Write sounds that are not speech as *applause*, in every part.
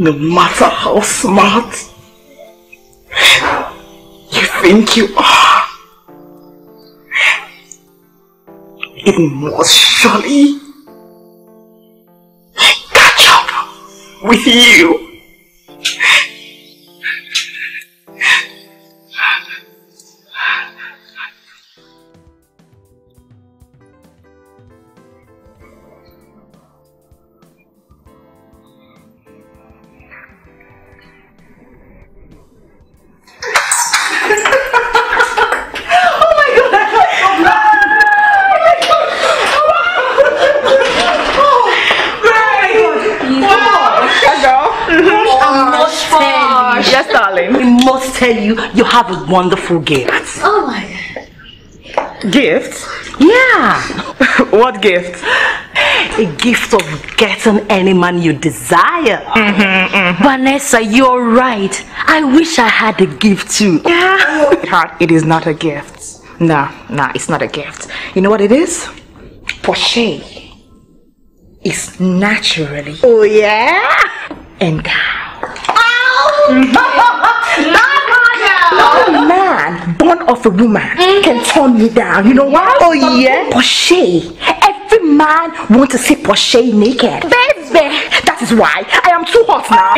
No matter how smart you think you are, it must surely catch up with you. Wonderful gift. Oh my God. Gift? Yeah. *laughs* what gift? A gift of getting any man you desire. Mm -hmm, mm -hmm. Vanessa, you're right. I wish I had a gift too. *laughs* Yeah. It is not a gift. No, no, it's not a gift. You know what it is? Posh is naturally. Oh yeah? Endowed. Oh! No man born of a woman mm. can turn me down. You know why? Oh yeah. Posh. Every man want to see Posh naked. Baby. That is why I am too hot now.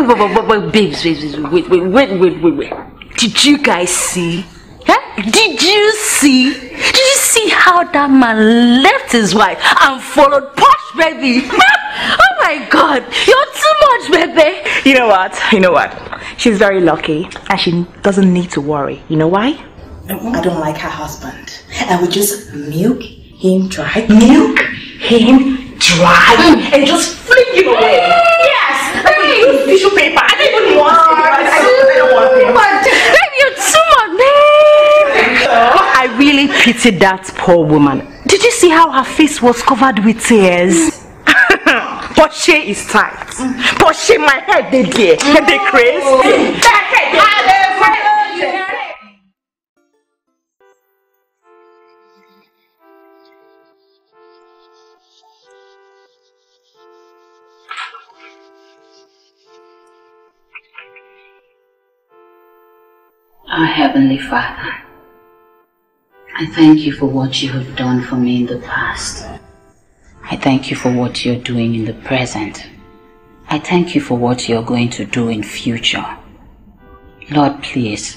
Wait, wait, wait, wait, babes, babes, wait, wait, wait, wait, wait, wait. Did you guys see? Huh? Did you see? Did you see how that man left his wife and followed Posh, baby? *laughs* oh my God, you're too much, baby. You know what? You know what? She's very lucky and she doesn't need to worry. You know why? I don't like her husband. I would just milk him dry. Milk him dry mm. and just fling him away. Yes! Like use tissue paper. I don't even want him. I don't, I want him. But, baby, you're too much, babe. I really pity that poor woman. Did you see how her face was covered with tears? Posh is tight. Posh, my head, they there. Mm. They crazy. That head, they Our Heavenly Father, I thank you for what you have done for me in the past. I thank you for what you're doing in the present. I thank you for what you're going to do in future. Lord, please,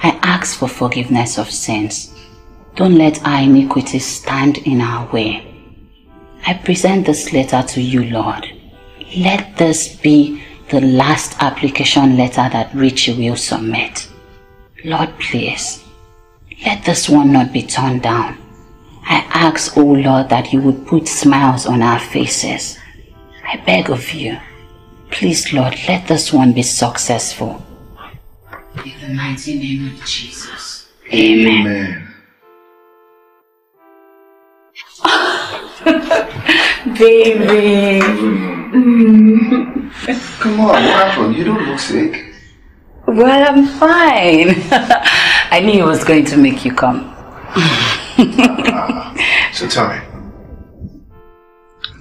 I ask for forgiveness of sins. Don't let our iniquities stand in our way. I present this letter to you, Lord. Let this be the last application letter that Richie will submit. Lord, please, let this one not be turned down. I ask, O oh Lord, that you would put smiles on our faces. I beg of you, please, Lord, let this one be successful. In the mighty name of Jesus. Amen. Amen. *laughs* Baby. Mm. *laughs* Come on, what happened? You don't look sick. Well, I'm fine. *laughs* I knew it was going to make you come. So tell me,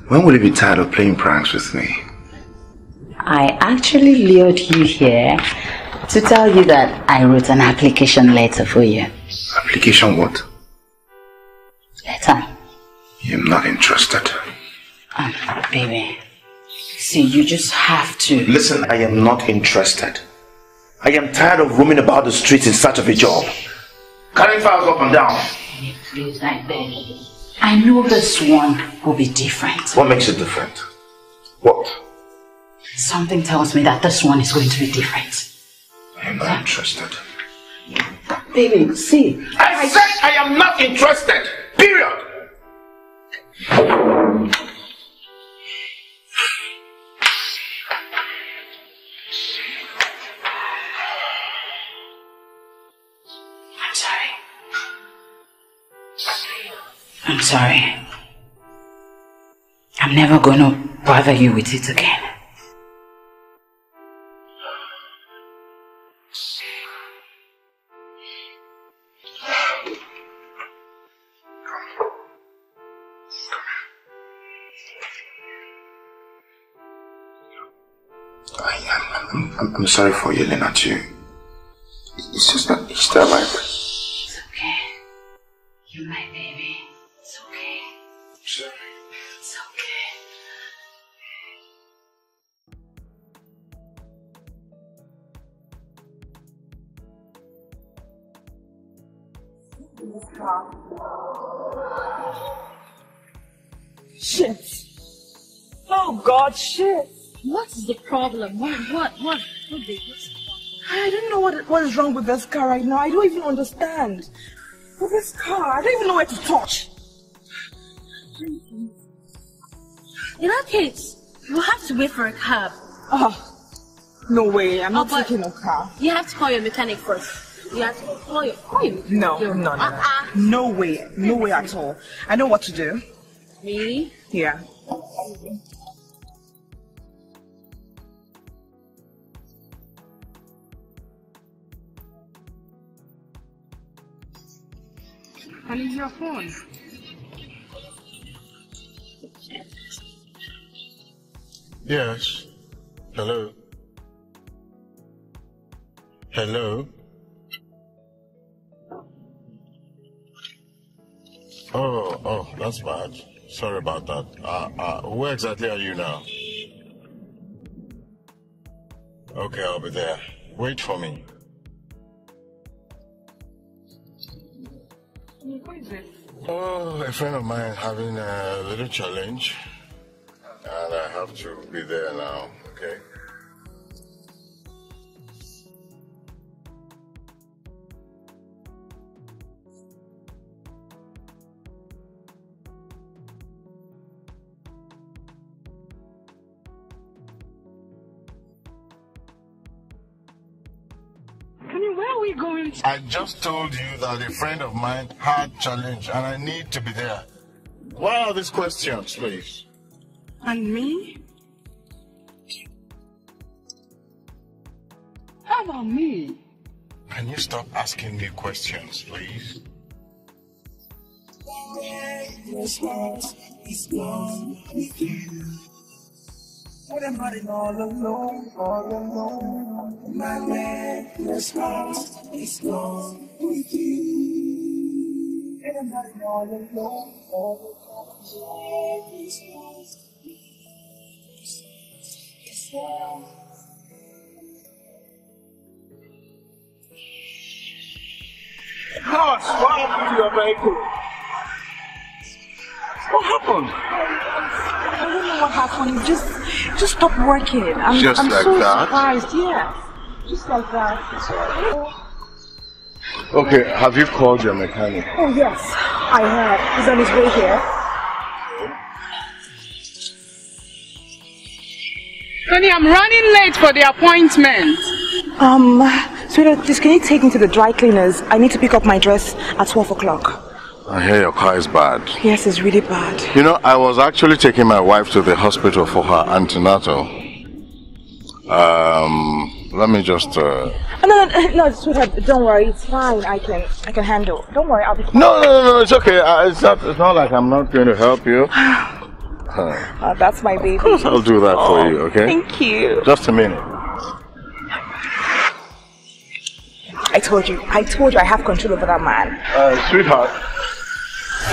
when will you be tired of playing pranks with me? I actually lured you here to tell you that I wrote an application letter for you. Application what? Letter. I'm not interested. Um, baby, see, you just have to... Listen, I am not interested. I am tired of roaming about the streets in search of a job. Carrying files up and down. Please, I beg you. I know this one will be different. What makes it different? What? Something tells me that this one is going to be different. I am not interested. Baby, see. I, I said I am not interested. Period. I'm sorry. I'm never going to bother you with it again. I'm, sorry for yelling at you. It's just that it's that life. It's okay. You're my baby. It's okay. Sorry. It's okay. Shit. Oh God, shit. What is the problem? What, what, what? What. I don't know what what is wrong with this car right now. I don't even understand. With this car, I don't even know where to touch. That case, we'll have to wait for a cab. Oh, no way. I'm not Oh, taking a car. You have to call your mechanic first. You have to call your, call your No, your- no, no, no. Uh-uh. No way. No way at all. I know what to do. Really? Yeah. And is your phone? Yes. Hello. Hello. Oh, oh, that's bad. Sorry about that. Uh, uh, where exactly are you now? Okay, I'll be there. Wait for me. Oh, a friend of mine having a little challenge, and I uh, have to be there now. Okay. Kenny, where are we going? I just told you that a friend of mine had a challenge, and I need to be there. Why are these questions, please? And me? How about me? Can you stop asking me questions, please? When I'm running all alone, all alone, my reckless heart is gone with you. And I'm running all alone, all alone, reckless heart is. Gosh, what happened to your vehicle? What happened? I don't know what happened. It just, just stopped working. I'm, Just I'm like so that? surprised. Yeah, just like that. Okay, have you called your mechanic? Oh yes, I have. He's on his way here. Tony, I'm running late for the appointment. Um, sweetheart, please can you take me to the dry cleaners? I need to pick up my dress at 12 o'clock. I hear your car is bad. Yes, it's really bad. You know, I was actually taking my wife to the hospital for her antenatal. Um, let me just. Uh... No, no, no, sweetheart, don't worry. It's fine. I can, I can handle. Don't worry, I'll be. No, no, no, no, it's okay. Uh, it's not. It's not like I'm not going to help you. *sighs* *sighs* *sighs* Uh, Uh, that's my baby. of *laughs* course, I'll do that for you. Okay. Thank you. Just a minute. I told you. I told you I have control over that man. Uh, sweetheart.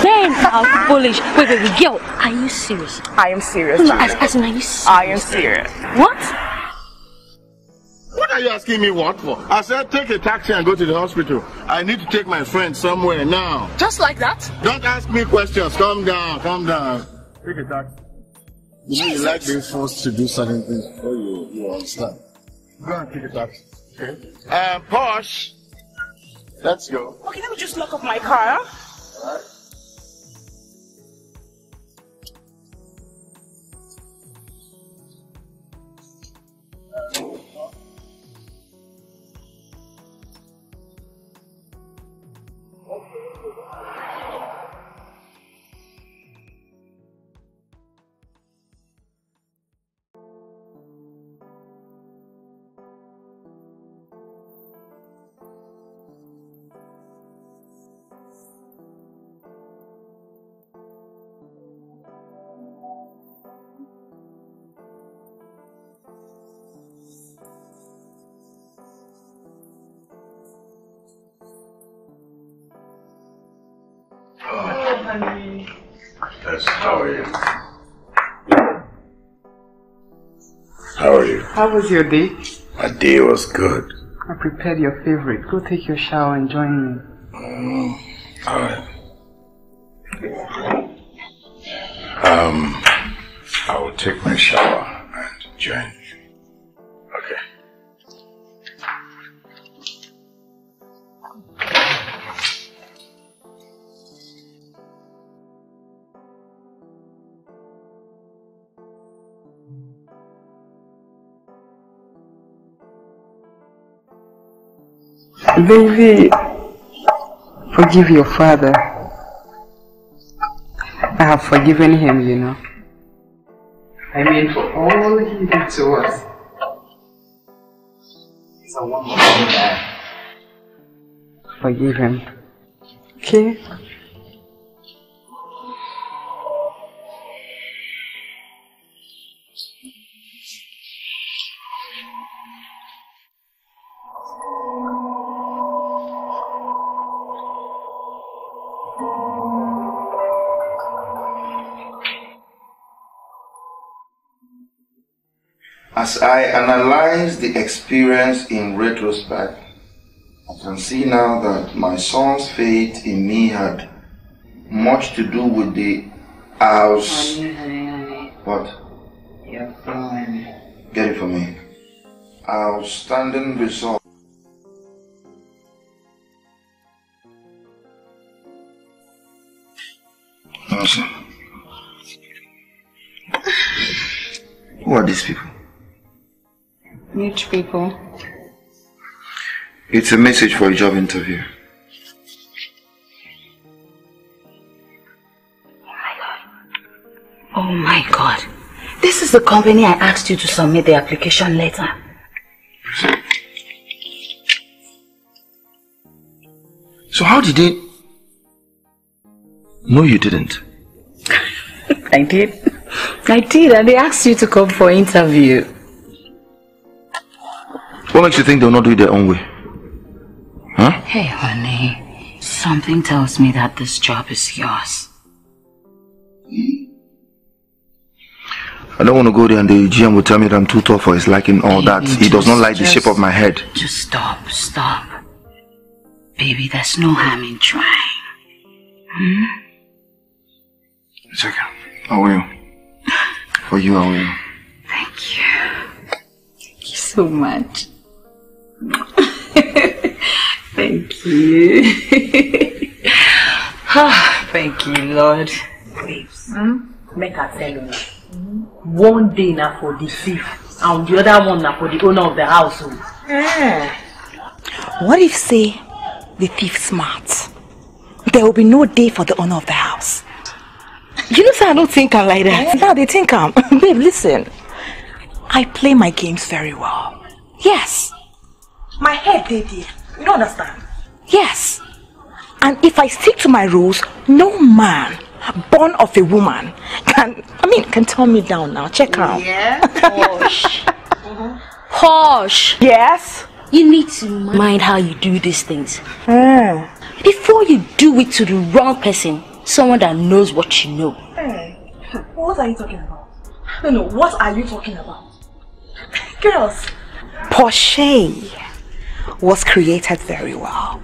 Men are foolish. Wait, wait, wait, girl, are you serious? I am serious. No, Juliet. as, as in, are you serious? I am serious. What? What are you asking me what for? I said take a taxi and go to the hospital. I need to take my friend somewhere now. Just like that? Don't ask me questions. Calm down, calm down. Take a taxi. You know you like being forced to do certain things before you, you understand. Go and take a taxi. Okay? Um, Posh. Let's go. Okay, let me just lock up my car. honey. That's how are you? How are you? How was your day? My day was good. I prepared your favorite. Go take your shower and join me. Mm alright. Um, I will take my shower and join you. Okay. Baby, forgive your father. I have forgiven him, you know. I mean, for all he did to us. He's a wonderful guy. Forgive him. Okay? As I analyze the experience in retrospect, I can see now that my son's fate in me had much to do with the house. Honey. What? Get it for me. Outstanding result. Rich people. It's a message for a job interview. Oh my god. Oh my god. This is the company I asked you to submit the application letter. So how did they... No, you didn't. *laughs* I did. I did, and they asked you to come for interview. What makes you think they'll not do it their own way? Huh? Hey, honey. Something tells me that this job is yours. I don't want to go there and the GM will tell me that I'm too tough for his liking all that. He does not just- like the shape of my head. Just stop, stop. Baby, there's no harm in trying. Hmm? It's okay. I will. *laughs* For you, I will. Thank you. Thank you so much. *laughs* Thank you. *laughs* Ah, Thank you, Lord. Babes, make her tell you. One day now for the thief, and the other one now for the owner of the house. oh. What if, say, the thief smart? There will be no day for the owner of the house. You know, say I don't think I'm like that. Now they think I'm. *laughs* Babe, listen. I play my games very well. Yes. My head they did. You don't understand? Yes. And if I stick to my rules, no man born of a woman can, I mean, can turn me down now. Check out. Yeah? *laughs* Hush. Hush. Yes? You need to mind how you do these things. Hmm. Before you do it to the wrong person, someone that knows what you know. Hey, what are you talking about? No, no, what are you talking about? *laughs* Girls, Posh was created very well.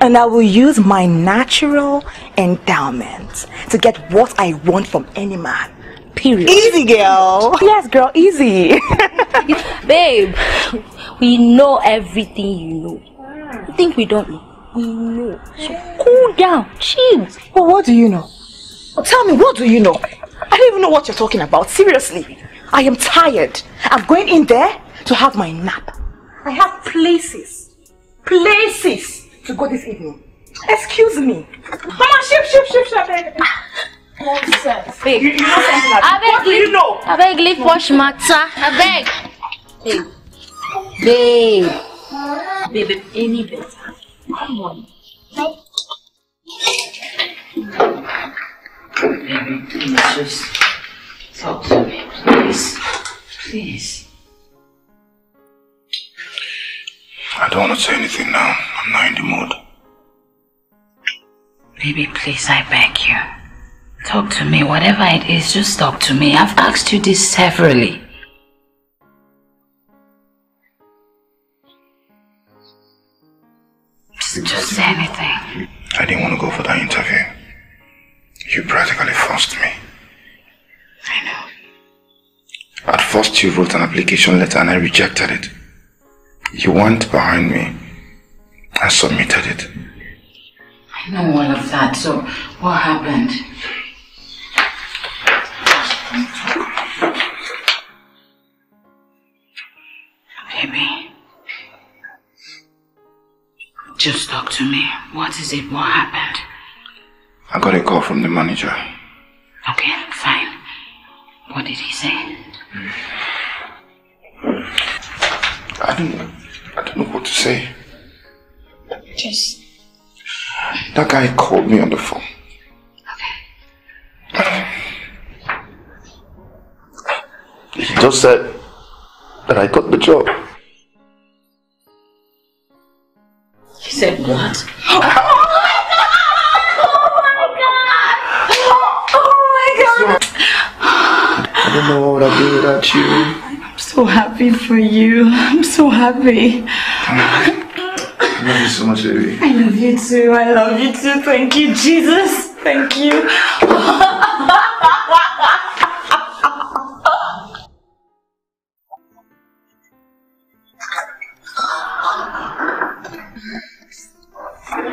And I will use my natural endowment to get what I want from any man. Period. Easy, girl. Yes, girl, easy. *laughs* Babe, we know everything you know. You think we don't know? We know. So cool down, chill. Well, what do you know? Tell me, what do you know? I don't even know what you're talking about. Seriously. I am tired. I'm going in there to have my nap. I have places, places to go this evening. Excuse me. Mama, ship, ship, ship, ship. babe. Nonsense. Babe, You, you know something like I What do you know? I beg, leave wash matter. I beg. Babe. Babe. Babe, any better. Come on. Baby, please just talk to me, please. Please. I don't want to say anything now. I'm not in the mood. Baby, please, I beg you. Talk to me, whatever it is, just talk to me. I've asked you this severally. Just, say anything. I didn't want to go for that interview. You practically forced me. I know. At first you wrote an application letter and I rejected it. You went behind me and submitted it. I know all of that, so what happened? Baby. Just talk to me. What is it? What happened? I got a call from the manager. Okay, fine. What did he say? I don't know. I don't know what to say. Just. That guy called me on the phone. Okay. He just said that I got the job. He said what? *gasps* Oh, oh, I don't know what I'd do without you. I'm so happy for you. I'm so happy. I love you so much, baby. I love you too. I love you too. Thank you, Jesus. Thank you.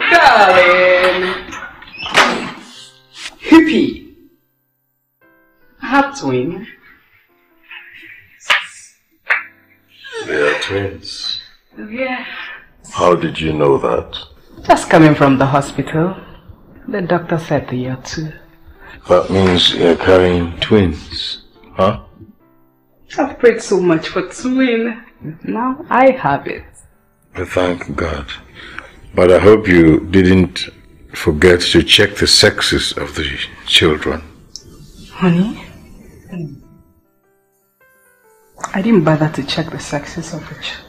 Darling! Hippie! I have twin. They are. Yeah. How did you know that? Just coming from the hospital. The doctor said they are two. That means you're carrying twins, huh? I've prayed so much for twin. Now I have it. Thank God. But I hope you didn't forget to check the sexes of the children. Honey? I didn't bother to check the sexes of children.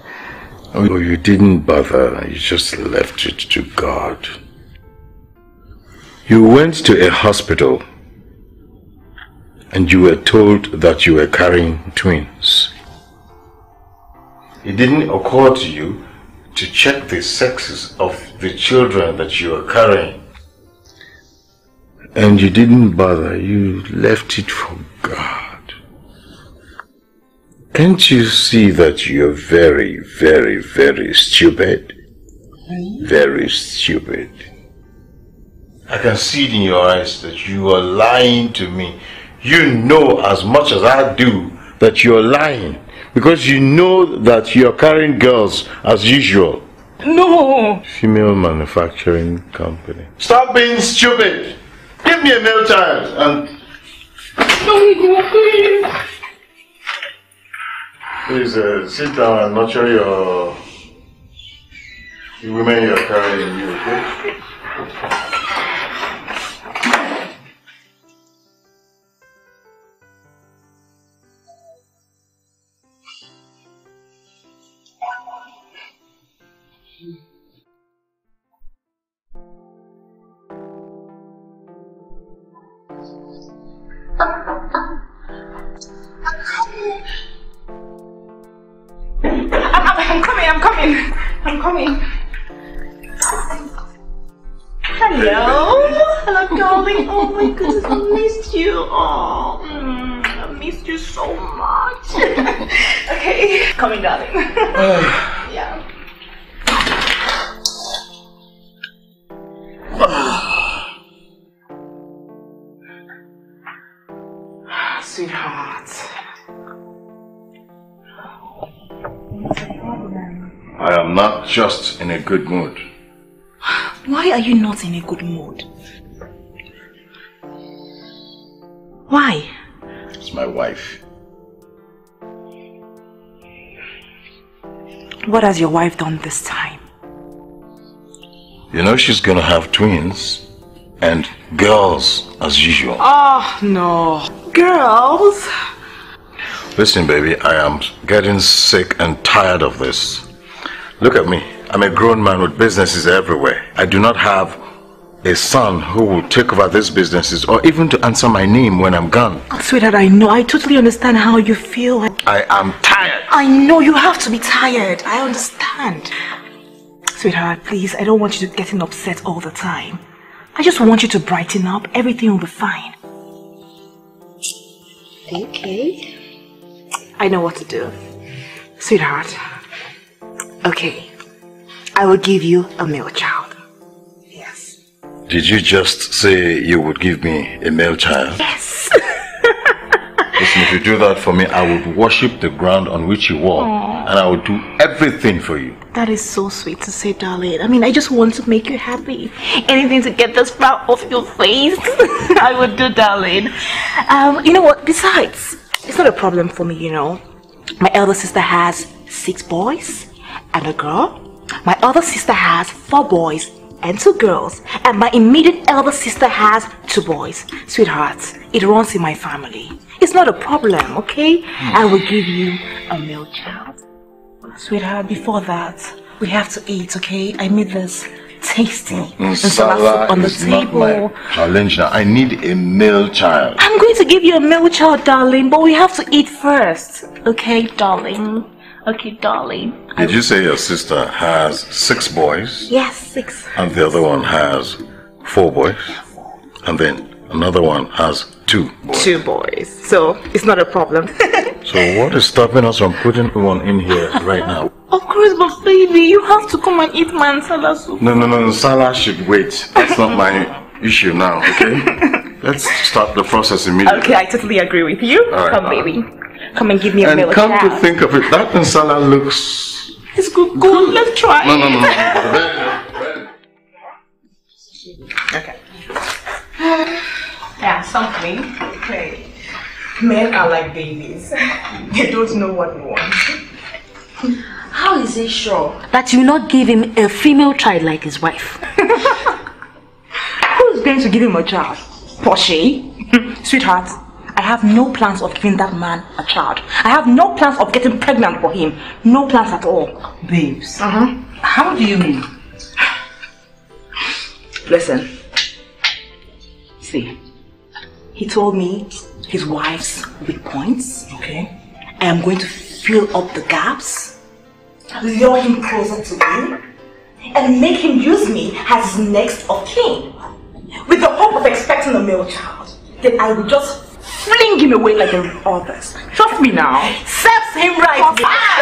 Oh, you didn't bother. You just left it to God. You went to a hospital and you were told that you were carrying twins. It didn't occur to you to check the sexes of the children that you are carrying. And you didn't bother. You left it for God. Can't you see that you're very, very, very stupid? Very stupid. I can see it in your eyes that you are lying to me. You know as much as I do that you're lying because you know that you're carrying girls as usual. No! Female manufacturing company. Stop being stupid! Give me a male child and No, please. Please uh, sit down and nurture your the women you're carrying you, okay? Coming, I'm coming. Hello. Hello, darling. Oh my goodness, I missed you. Oh, mm, I missed you so much. *laughs* okay, coming, darling. yeah. *sighs* Sweetheart. I am not just in a good mood. Why are you not in a good mood? Why? It's my wife. What has your wife done this time? You know she's gonna have twins and girls as usual. Oh, no. Girls? Listen, baby, I am getting sick and tired of this. Look at me. I'm a grown man with businesses everywhere. I do not have a son who will take over these businesses or even to answer my name when I'm gone. Oh, sweetheart, I know. I totally understand how you feel. I am tired. I know you have to be tired. I understand. Sweetheart, please, I don't want you to getting upset all the time. I just want you to brighten up. Everything will be fine. Okay. I know what to do. Sweetheart. Okay. I will give you a male child. Yes. Did you just say you would give me a male child? Yes. *laughs* Listen, if you do that for me, I would worship the ground on which you walk. Aww. And I would do everything for you. That is so sweet to say, darling. I mean, I just want to make you happy. Anything to get this frown off your face, *laughs* I would do, darling. Um, you know what? Besides, it's not a problem for me, you know. My elder sister has six boys and a girl. My other sister has four boys and two girls. And my immediate elder sister has two boys. Sweetheart, it runs in my family. It's not a problem, okay? Hmm. I will give you a male child. Sweetheart, before that, we have to eat, okay? I made this tasty mm, mm, and salad soup on the table. challenge now. I need a male child. I'm going to give you a male child, darling, but we have to eat first. Okay, darling? Okay, darling. Did you say your sister has six boys Yes, six. and the other one has four boys? And then another one has two boys. Two boys. So, it's not a problem. *laughs* So what is stopping us from putting one in here right now? of course, but baby, you have to come and eat my salad soup. No, no, no, no. Salah should wait. That's not my issue now, okay? *laughs* Let's start the process immediately. Okay, I totally agree with you. All right, come, all right. Baby. Come and give me a And male come child. to think of it, that Salah looks... It's good. Go, let's try. No, no, no, no. Okay. Yeah, something. Okay. Men are like babies. They don't know what they want. How is he sure that you not give him a female child like his wife? Who's going to give him a child? Posh? Sweetheart, I have no plans of giving that man a child. I have no plans of getting pregnant for him. No plans at all. Babes, Uh-huh. how do you mean? Listen. See. He told me his wife's weak points. Okay. I am going to fill up the gaps, lure him closer to me, and make him use me as his next of kin. With the hope of expecting a male child. Then I will just fling him away like the others. Trust me now. Serves him right. Oh, ah,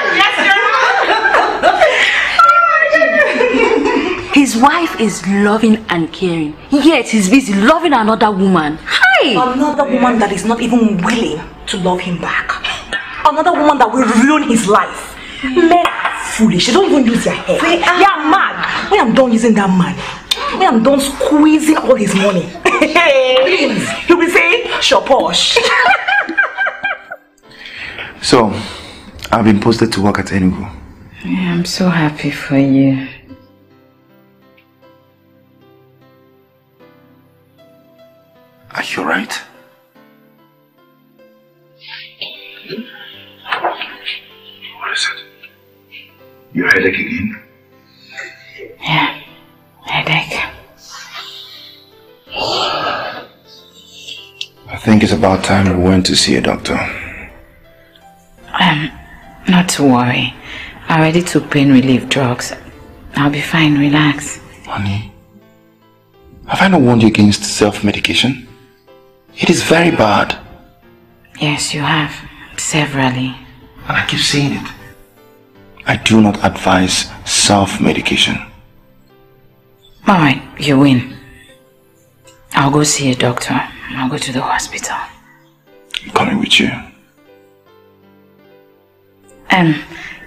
*laughs* his wife is loving and caring, yet he's busy loving another woman. Hey! Another woman that is not even willing to love him back. Another woman that will ruin his life. Men are foolish. They don't even use their head. They are mad. When I'm done using that man, when I'm done squeezing all his money, please, he'll be saying, sure, posh. *laughs* So, I've been posted to work at Enugu. Yeah, I'm so happy for you. Are you right? What is it? Your headache again? Yeah, headache. I think it's about time we went to see a doctor. Um, not to worry. I already took pain relief drugs. I'll be fine, relax. Honey, have I not warned you against self-medication? It is very bad. Yes, you have. Severally. And I keep saying it. I do not advise self-medication. Alright, you win. I'll go see a doctor. I'll go to the hospital. I'm coming with you. Um,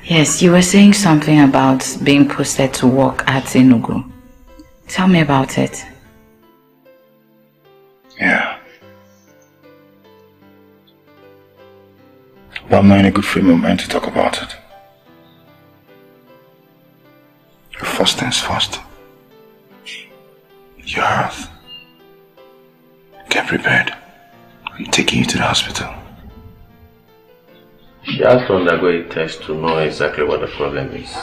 yes, you were saying something about being posted to work at Enugu. Tell me about it. Yeah. But I'm not in a good frame of mind to talk about it. First things first. Your health. Get prepared. I'm taking you to the hospital. She has to undergo a test to know exactly what the problem is.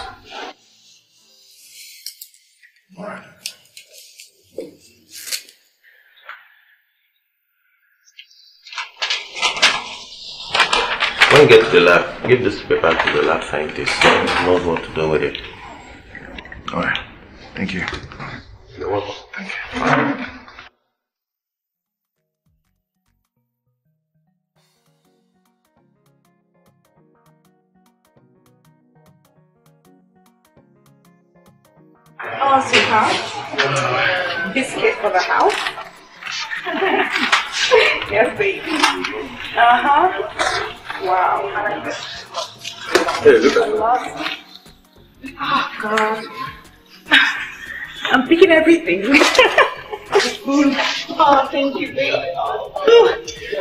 Alright. When you get to the lab, give this paper to the lab scientist. He knows what to do with it. Alright. Thank you. You're welcome. Thank you. Oh, sweetheart. Biscuit for the house. *laughs* yes, baby. Uh huh. Wow. Hey, look at Oh, God. I'm picking everything. *laughs* oh, thank you, baby.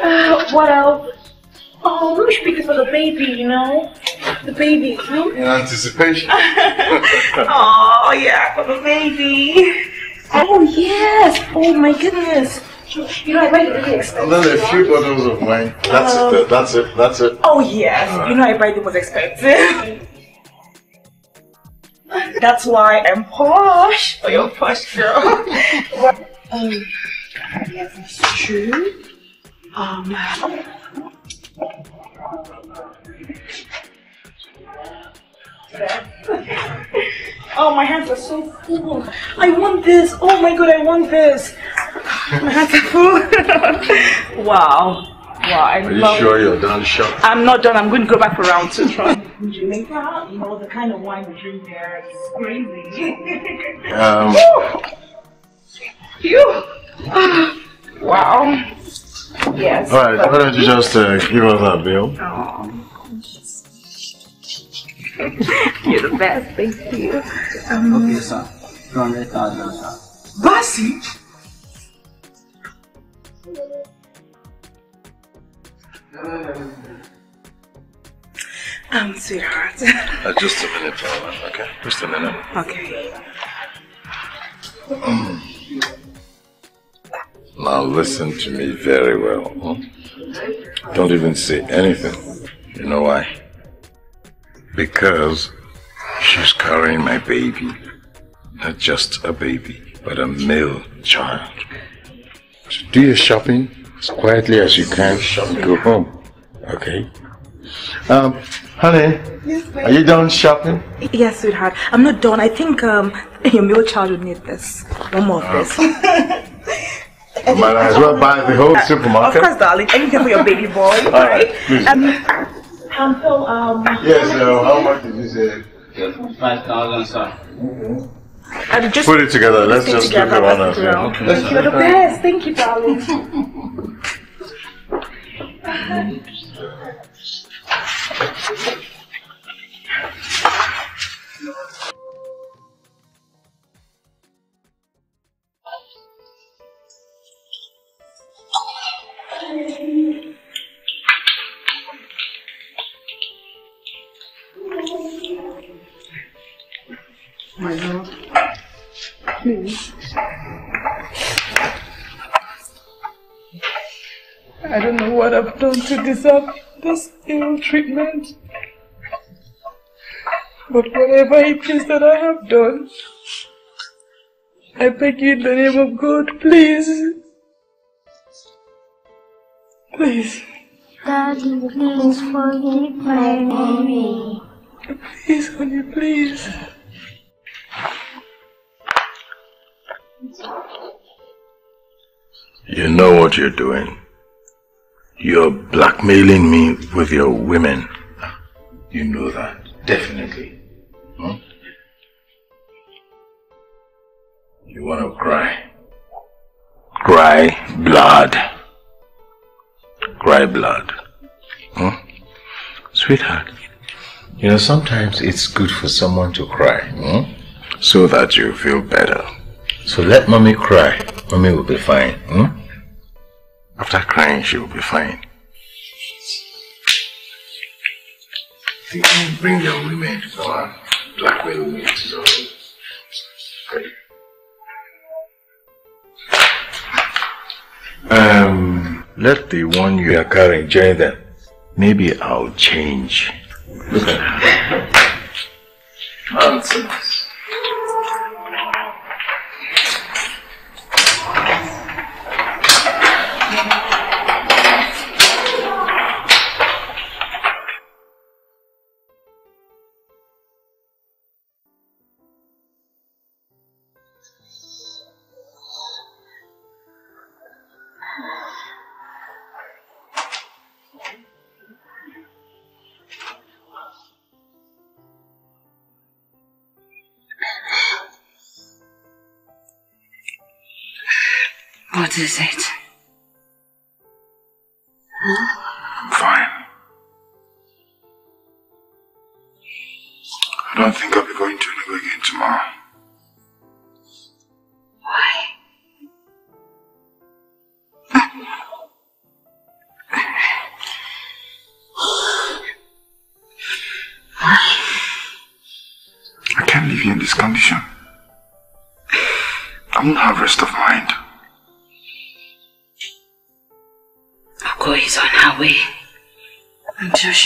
Uh, what else? Oh, we should pick it for the baby, you know? The baby. Hmm? In anticipation. *laughs* oh, yeah, for the baby. Oh, yes. Oh, my goodness. You know, I buy it really expensive. And then a few bottles of wine. That's Um, it. That's it. That's it. Oh, yes. You know, I buy the most expensive. *laughs* That's why I'm posh. Oh, you're posh, girl. What- *laughs* um, yes, it's true. Um, *laughs* oh, my hands are so full. I want this. Oh my god, I want this. My hands are full. *laughs* wow. Wow, I Are you sure you're done shopping? I'm not done. I'm going to go back for round two. Jamaica, you know, the kind of wine we drink there is crazy. Um, *laughs* Phew. wow. Yes. Alright, why don't you just uh, give us that bill? Oh. *laughs* You're the best. Thank you. Um, Okay, sir. 200,000, sir. Basi? Um, sweetheart. Uh, just a minute, darling, okay? Just a minute. okay. *clears throat* Now listen to me very well. hmm? Don't even say anything. You know why? Because she's carrying my baby. Not just a baby, but a male child. So do your shopping as quietly as you can. Go home. Okay? Um, honey, yes, are you done shopping? Yes, sweetheart. I'm not done. I think um *laughs* your male child would need this. One more of this. I might as well buy the whole Of supermarket. Of course, darling. Anything for your baby boy, All right? Um, um, so, um, Yes, uh, how much did you say? 5,000, sir. I just Put it together. Let's put it just give together, it one let's as put it well. around. Thank you. You're the best. Thank you, darling. *laughs* My love. Please. I don't know what I've done to deserve this ill treatment. But whatever it is that I have done, I beg you in the name of God, please. Please, Daddy, please forgive my baby. please, honey, please. You know what you're doing. You're blackmailing me with your women. You know that. Definitely. Hmm? You want to cry. Cry blood. Cry blood. Hmm? Sweetheart, you know, sometimes it's good for someone to cry. Hmm? So that you feel better. So let mommy cry. Mommy will be fine. Hmm? After crying, she will be fine. You bring your women to come and blackmail me. So. Um, let the one you are carrying join them. Maybe I'll change. Look at her. Nonsense.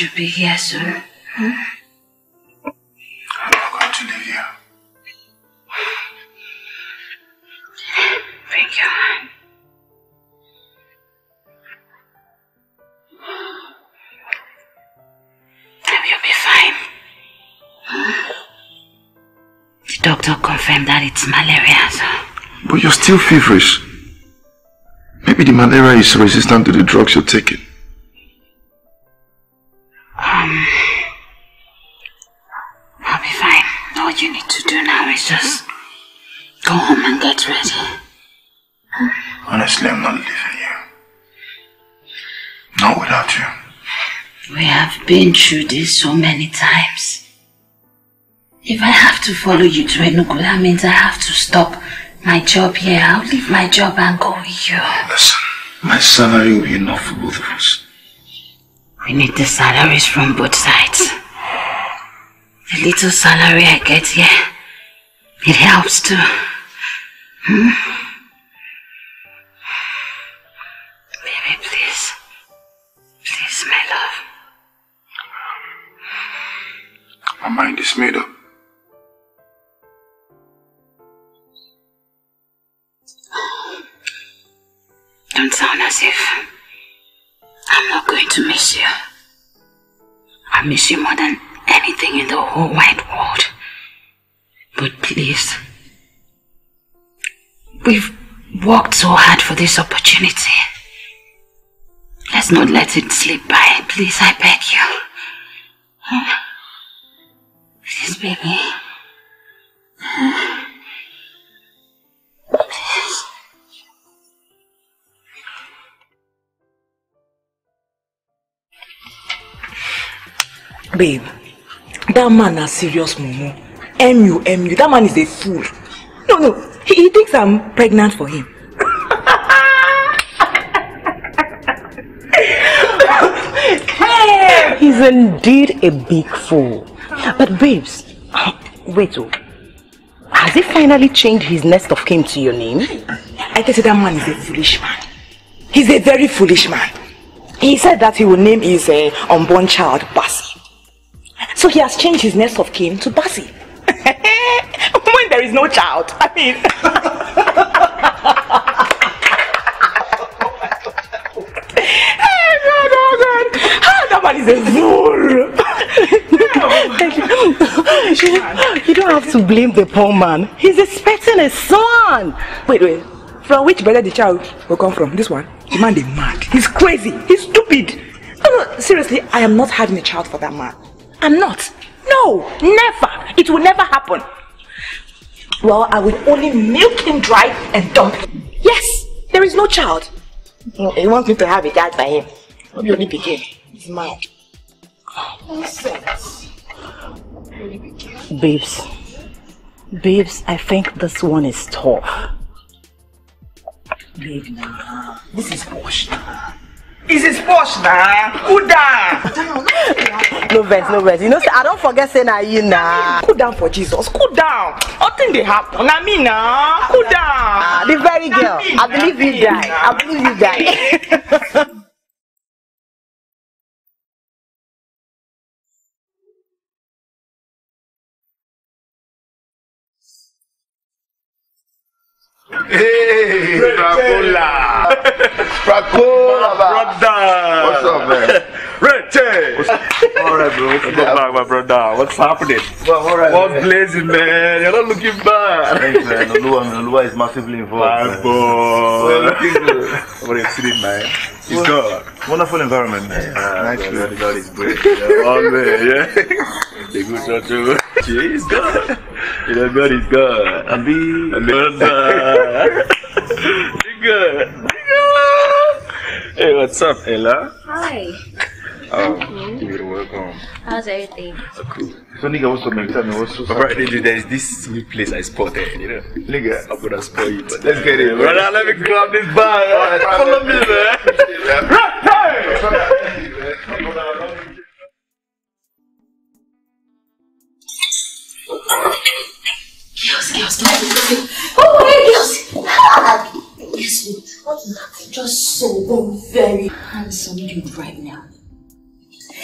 I'm be here soon. Hmm? I'm not going to leave you. Hand. And you'll be fine. Hmm? The doctor confirmed that it's malaria, so But you're still feverish. Maybe the malaria is resistant to the drugs you're taking. Been through this so many times. If I have to follow you to Enugu, that means I have to stop my job here. I'll leave my job and go with you. Listen, my salary will be enough for both of us. We need the salaries from both sides. The little salary I get here, it helps too. Hmm? My mind is made up. Don't sound as if I'm not going to miss you. I miss you more than anything in the whole wide world. But please, we've worked so hard for this opportunity. Let's not let it slip by. Please, I beg you. Huh? Please, baby. Huh? Please. Babe, that man is serious mumu. MU, MU, that man is a fool. No, no, he, he thinks I'm pregnant for him. He's indeed a big fool. But babes, *gasps* wait oh. Has he finally changed his nest of kin to your name? I tell you that man is a foolish man. He's a very foolish man. He said that he will name his uh, unborn child Basi. So he has changed his nest of kin to Basi. *laughs* when there is no child, I mean. *laughs* Oh God. Ah, that man is a fool. *laughs* *laughs* you don't have to blame the poor man. He's expecting a son. Wait, wait. From which brother the child will come from? This one? The man is mad. He's crazy. He's stupid. No, no, seriously, I am not having a child for that man. I'm not. No, never. It will never happen. Well, I will only milk him dry and dump him. Yes, there is no child. He wants me to have a dad by him. Only begin. He's mad. Nonsense. Babes, babes, I think this one is tough. Babe, nah. This is posh nah. This is posh nah. Cool down. *laughs* No vex, no vex. You know, say, I don't forget saying I you now. Cool down for Jesus. Cool down. Nothing they happen. Na me nah. Cool down. Ah, the very girl. I believe you die. I believe you die. *laughs* Hey, Spracola. Spracola, brother. What's up, man? Richie. All right, bro. What's up, my brother? What's happening? Well, all right, What's man. blazing, man? You're not looking bad. Thanks, man. Olua, man. Olua is massively involved. My boy. Well, looking good. *laughs* What are you sitting, man? He's good. Wonderful environment, man. Ah, nice God, food. God is great. Yeah, all man, yeah. The good shot too. Yeah, he's good. You know, God is good. And be And then, uh, good. Hey, what's up, Ella? Hi. Oh, you're welcome. How's everything? So cool. So, nigga, what's up, man? Tell me what's up. Alright, nigga, there's this new place I spotted, you know? Nigga, I'm gonna spoil you, but let's get it. Brother, let me grab this bag. Follow me, man. Girls, girls, girls. Oh, hey, girls. Ah, Guess what? Just saw a very handsome dude right now.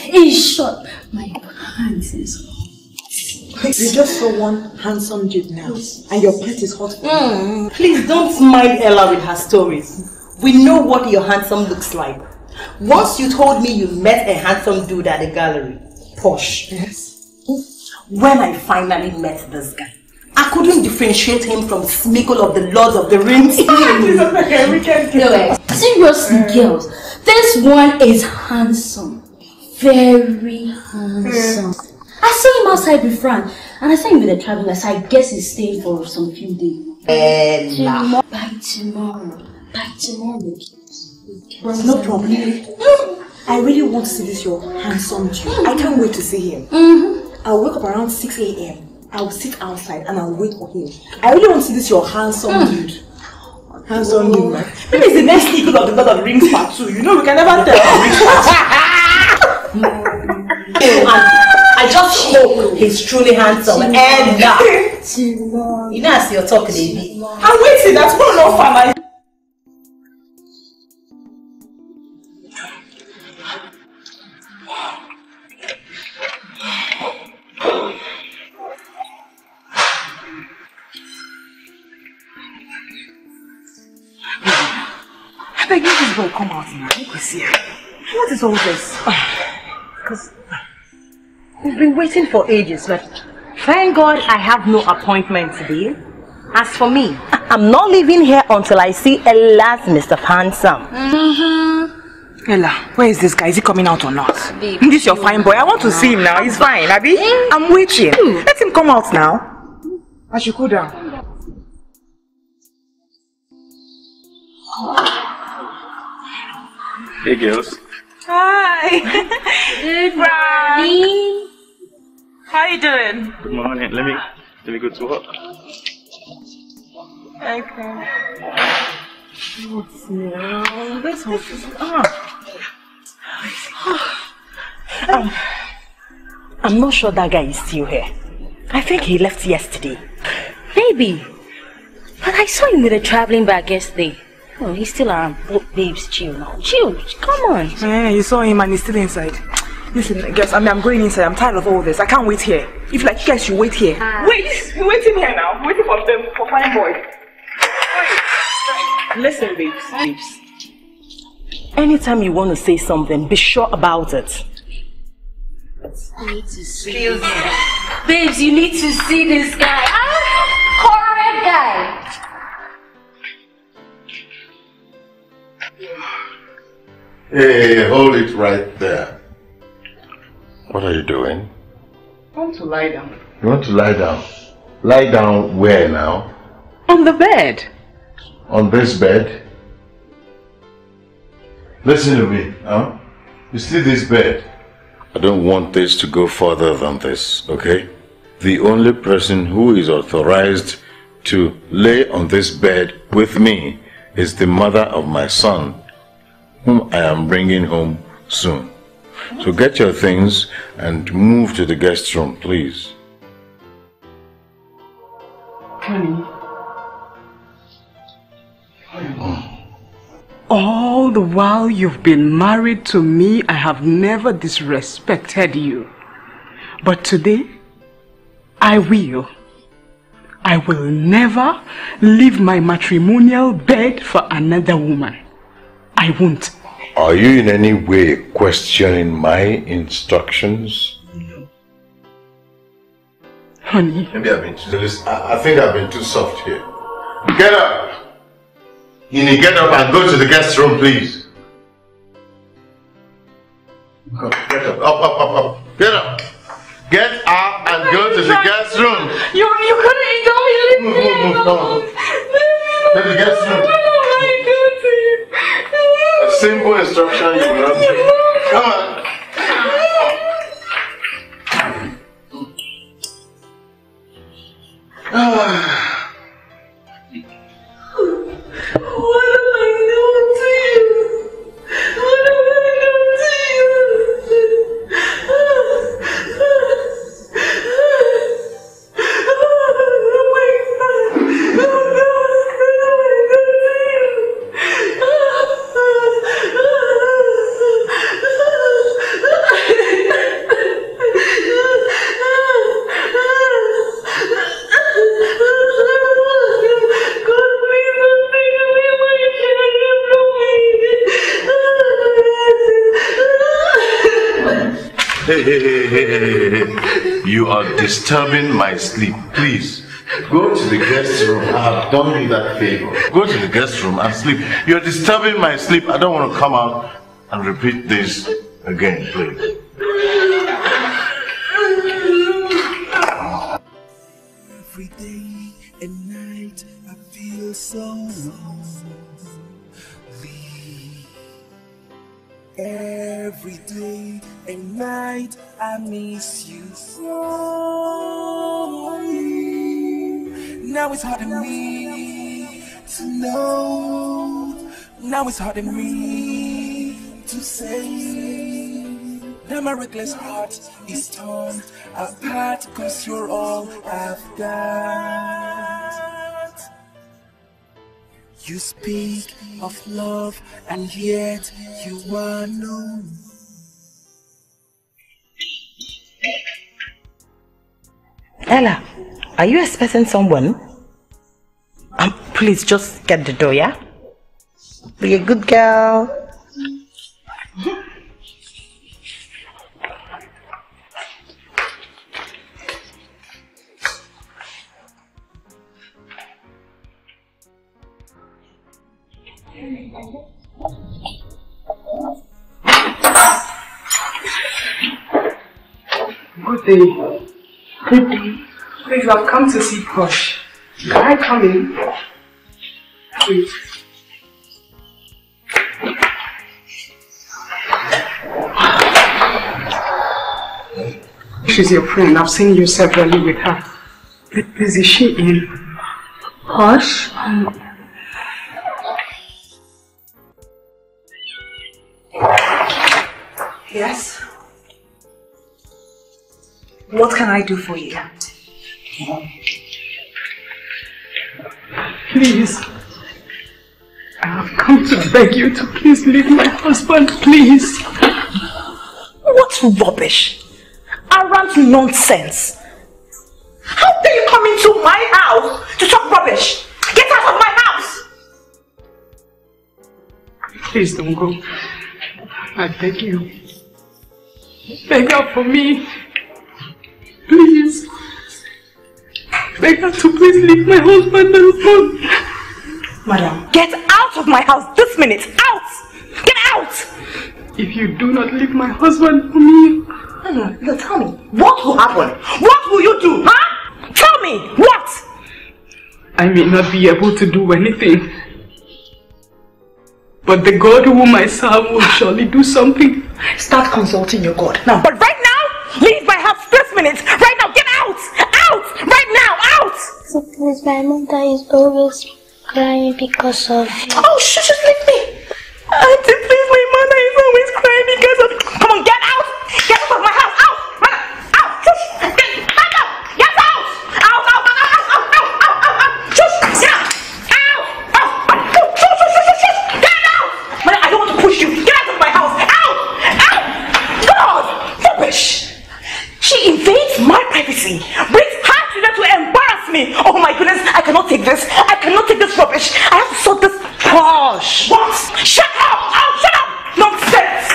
In short, my pants is hot. You just saw one handsome dude now, and your pant is hot. Mm. Please don't mind Ella with her stories. We know what your handsome looks like. Once you told me you met a handsome dude at the gallery, posh. Yes. When I finally met this guy, I couldn't differentiate him from Smeagol of the Lords of the Rings. *laughs* No way. Seriously, girls, this one is handsome. Very hmm. handsome. I saw him outside with Fran, and I saw him with the travelers. I guess he's staying for some few days. Ella. By tomorrow. By tomorrow. No problem. Hmm. I really want to see this your handsome dude. I hmm. can't wait to see him. Mm-hmm. I'll wake up around 6 a.m. I'll sit outside and I'll wait for him. I really want to see this your handsome dude. Handsome oh. dude, man. Maybe it's the next sequel of the Lord of the Rings part 2. You know, we can never tell. *laughs* And I just hope he's truly handsome. Ella. You know, as you're talking, baby. I'm waiting. That's one of fun. I beg let this boy come out now. Let me see. What is all this? Waiting for ages, but thank God I have no appointment today. As for me, *laughs* I'm not leaving here until I see Ella's Mr. Handsome. Mm-hmm. Ella, where is this guy? Is he coming out or not? Babe. This your fine boy. I want to see him now. He's fine, Abby. I'm waiting. Let him come out now. I should cool down. Hey, girls. Hi. Good *laughs* morning. How you doing? Good morning. Let me, let me go to work. Okay. What's now? This house is ah. Um, I'm not sure that guy is still here. I think he left yesterday. Maybe. But I saw him with a traveling bag yesterday. Oh, he's still around. Bo- babes, chill now. Chill. Come on. Yeah, you saw him and he's still inside. Listen, guys, I mean, I'm going inside. I'm tired of all this. I can't wait here. If like you guys, you wait here. Wait, we're waiting here now. We Waiting for them for fine boy. Wait. Listen, babes. Babes. Anytime you want to say something, be sure about it. I need to see. Excuse me. Babes, you need to see this guy. Ah, correct guy. Hey, hold it right there. What are you doing? I want to lie down. You want to lie down? Lie down where now? On the bed. On this bed? Listen to me, huh? You see this bed? I don't want this to go further than this, okay? The only person who is authorized to lay on this bed with me is the mother of my son, whom I am bringing home soon. So get your things and move to the guest room, please. Honey. Hmm. All the while you've been married to me, I have never disrespected you. But today, I will. I will never leave my matrimonial bed for another woman. I won't. Are you in any way questioning my instructions? No. Honey. Maybe I've been too, I, I think I've been too soft here. Get up! You need get up and go to the guest room, please. Come, get up, up, up, up, up. Get up. Get up and go to the guest room. You, you couldn't tell me Move, move, move, come on. To the guest room. Simple instruction you will not. Come on. Ah. Disturbing my sleep. Please, go to the guest room. I have done you that favor. Go to the guest room and sleep. You're disturbing my sleep. I don't want to come out and repeat this again, please. Now it's hard on me to say that my reckless heart is torn apart cause you're all I've got. You speak of love and yet you are known. Ella, are you expecting someone? Um, please just get the door, yeah? Be a good girl. Good day. Good day. Please, I've come to see Posh. Can I come in? Please. She's your friend. I've seen you severally with her. Please, is she in? Posh? Yes? What can I do for you? Please. I have come to beg you to please leave my husband, please. What rubbish! Arrant nonsense! How dare you come into my house to talk rubbish? Get out of my house! Please don't go. I beg you. Beg her for me. Please. Beg her to please leave my husband alone. Madam, get out of my house this minute! Out! Get out! If you do not leave my husband for me, No, no, no, tell me. What will happen? What will you do, huh? Tell me, what? I may not be able to do anything. But the God whom I serve will surely do something. Start consulting your God. Now, but right now, leave my house this minute! Right now, get out! Out! Right now, out! So please, my mother is always crying because of you. Oh, shush, just leave me! Auntie, please, my mother is always crying because of... Get out of my house! Out! Mother! Out! Shush! Get, out! Get out! Out, out, out, out, out, out, out, out, out! Shush! Get out! Out! Out! Out! Shush, shush, shush, shush, shush! Get out! Mother, I don't want to push you! Get out of my house! Out! Out! God! Rubbish! She invades my privacy, brings her children to embarrass me. Oh my goodness, I cannot take this. I cannot take this rubbish. I have to sort this posh. What? Shut up! Oh, shut up! Nonsense!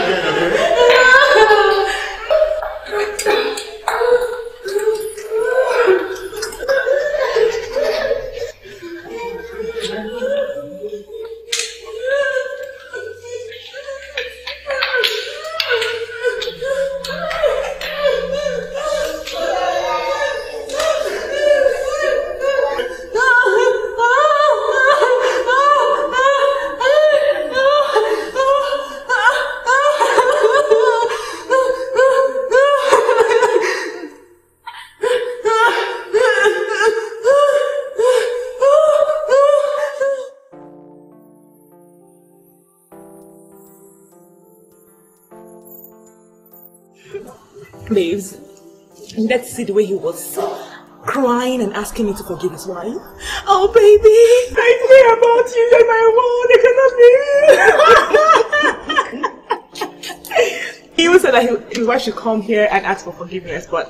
see the way he was crying and asking me to forgive his wife. Oh, baby, I pray about you and my word. I cannot be. *laughs* he even said that he, his wife should come here and ask for forgiveness, but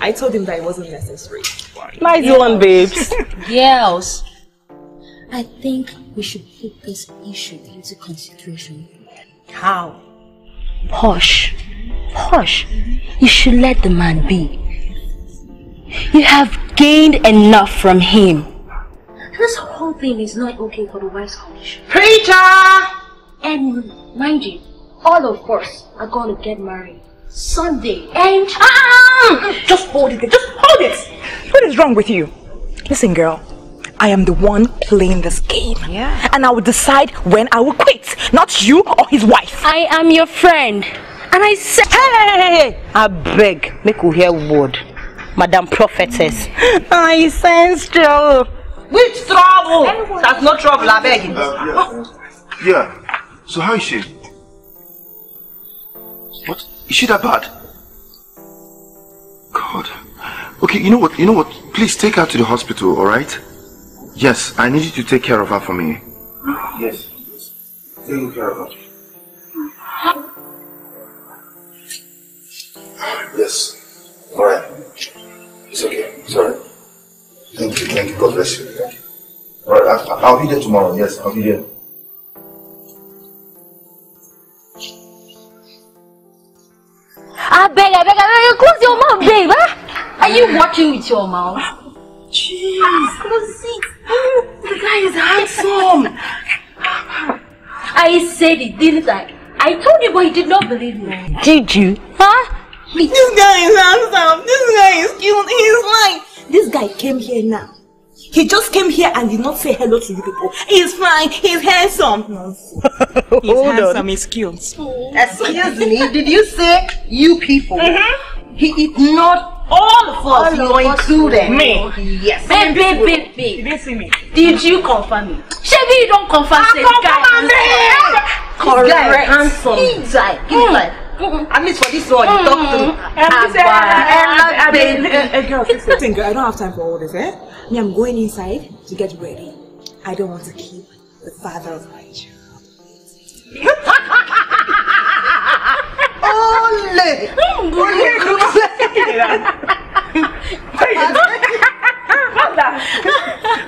I told him that it wasn't necessary. Nice one, babes. *laughs* Girls, I think we should put this issue into consideration. How? Posh, Posh, you should let the man be. You have gained enough from him. This whole thing is not okay for the wife's condition. Preacher! And mind you, all of us are going to get married Sunday. And ah, ah, ah, ah, just hold it, just hold it. What is wrong with you? Listen, girl. I am the one playing this game. Yeah. And I will decide when I will quit, not you or his wife. I am your friend. And I said, hey, hey, hey, hey. I beg, make you hear word. Madam Prophetess. I sense trouble. Which trouble? That's no trouble, I beg you. Uh, yeah. yeah. So how is she? What? Is she that bad? God. Okay, you know what? You know what? Please take her to the hospital, alright? Yes, I need you to take care of her for me. Yes. Take care of her. Yes. Alright. It's okay. It's alright. Thank you. Thank you. God bless you. Thank you. Alright, I'll, I'll be there tomorrow. Yes, I'll be there. I beg, I beg, I beg, close your mouth, babe. Huh? Are you watching with your mouth? Jeez. Ah, close it. The guy is handsome. I said it, didn't I? I told you, but he did not believe me. Did you? Huh? This guy is handsome. This guy is cute. He's like, this guy came here now. He just came here and did not say hello to you people. He's fine. He's handsome. *laughs* he's Hold handsome. on. He's cute. Excuse me, did you say you people? Mm-hmm. He ignored all of us, All you included. Me? Yes. Babe, babe, babe, babe. Did you see me? Did you confirm it? Shebi, you don't confirm say the guy handsome. This guy Correct. handsome. Give time, give time. At least for this one, you talk to me. Listen, Abba, baby. uh, uh, girl, listen, girl, I don't have time for all this, eh? Me, I'm going inside to get ready. I don't want to keep the father of my child. Ole!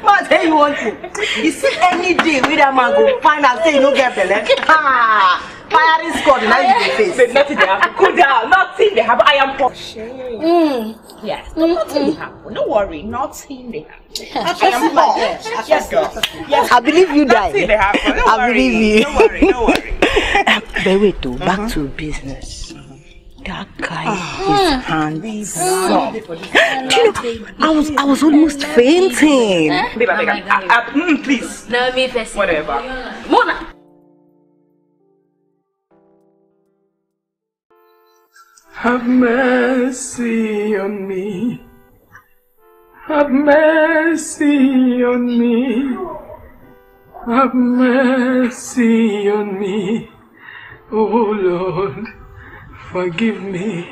Ma tell you one thing. You see any day wey that man go find out say you no get belle. Firing squad na you dey face. Babe, nothing they happen. Cool down. Nothing they happen. I am Posh. Mm. Yes. No, nothing they happen. Don't worry. Nothing they happen. I am Posh. Yes, girl. Yes. I believe you Nothing they happen. Don't I worry. believe you. Don't worry. Don't worry. *laughs* Um, but wait though, back uh-huh. to business. That guy ah. is hmm. handsome. Do you know, I was I was almost fainting. Babe, I beg, mm, please. No, me first. Whatever. Mona. Have mercy on me. Have mercy on me. Have mercy on me. Oh Lord, forgive me.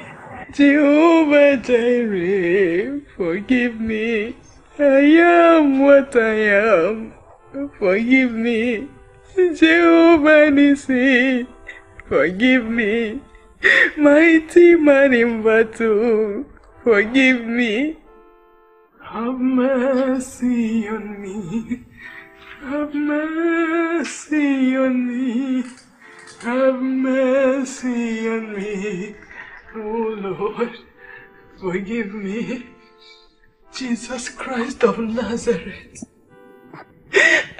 Jehovah Jireh, forgive me. I am what I am. Forgive me. Jehovah Nissi, forgive me. Mighty man in forgive me. Have mercy on me. Have mercy on me. Have mercy on me. Oh Lord, forgive me. Jesus Christ of Nazareth.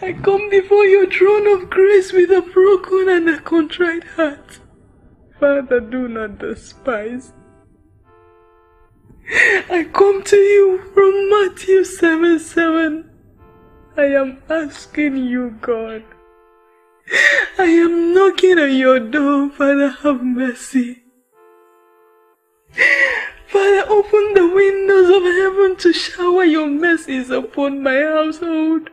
I come before your throne of grace with a broken and a contrite heart. Father, do not despise. I come to you from Matthew 7 7. I am asking you, God. I am knocking on your door, Father, have mercy. Father, open the windows of heaven to shower your mercies upon my household.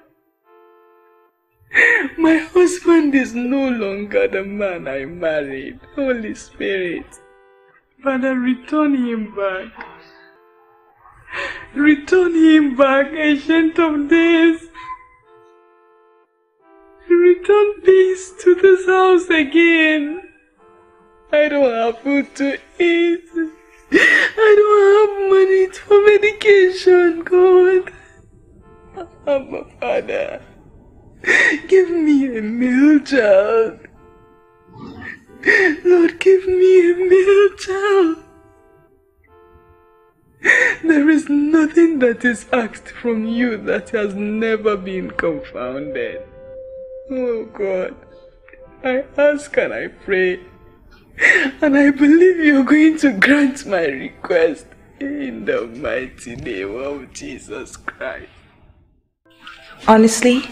My husband is no longer the man I married. Holy Spirit, Father, return him back. Return him back, ancient of days. Return peace to this house again. I don't have food to eat. I don't have money for medication, God. I'm a Father, *laughs* give me a male child. Lord, give me a male child. There is nothing that is asked from you that has never been confounded. Oh God, I ask and I pray, and I believe you're going to grant my request in the mighty name of Jesus Christ. Honestly,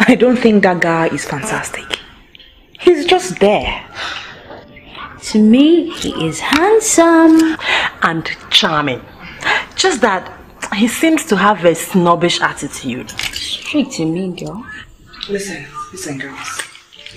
I don't think that guy is fantastic. He's just there. To me, he is handsome and charming. Just that he seems to have a snobbish attitude. Straight to me, girl. Listen, listen, girls.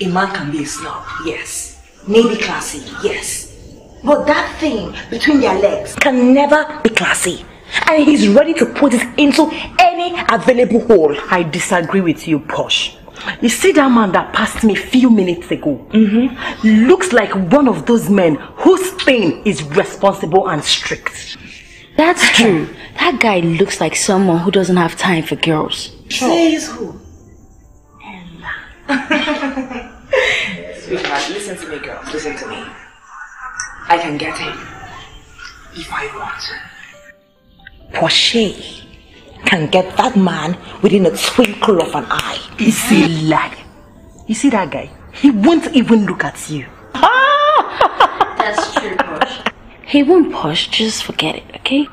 A man can be a snob, yes. Maybe classy, yes. But that thing between their legs can never be classy. And he's ready to put it into any available hole. I disagree with you, Posh. You see that man that passed me a few minutes ago? Mm-hmm. Looks like one of those men whose thing is responsible and strict. That's true. that guy looks like someone who doesn't have time for girls. Says who? *laughs* Sweetheart, listen to me, girls. Listen to me. I can get him. If I want. Posh can get that man within a twinkle of an eye. It's a lie. You see that guy? He won't even look at you. *laughs* That's true, Posh. He won't push, just forget it, okay?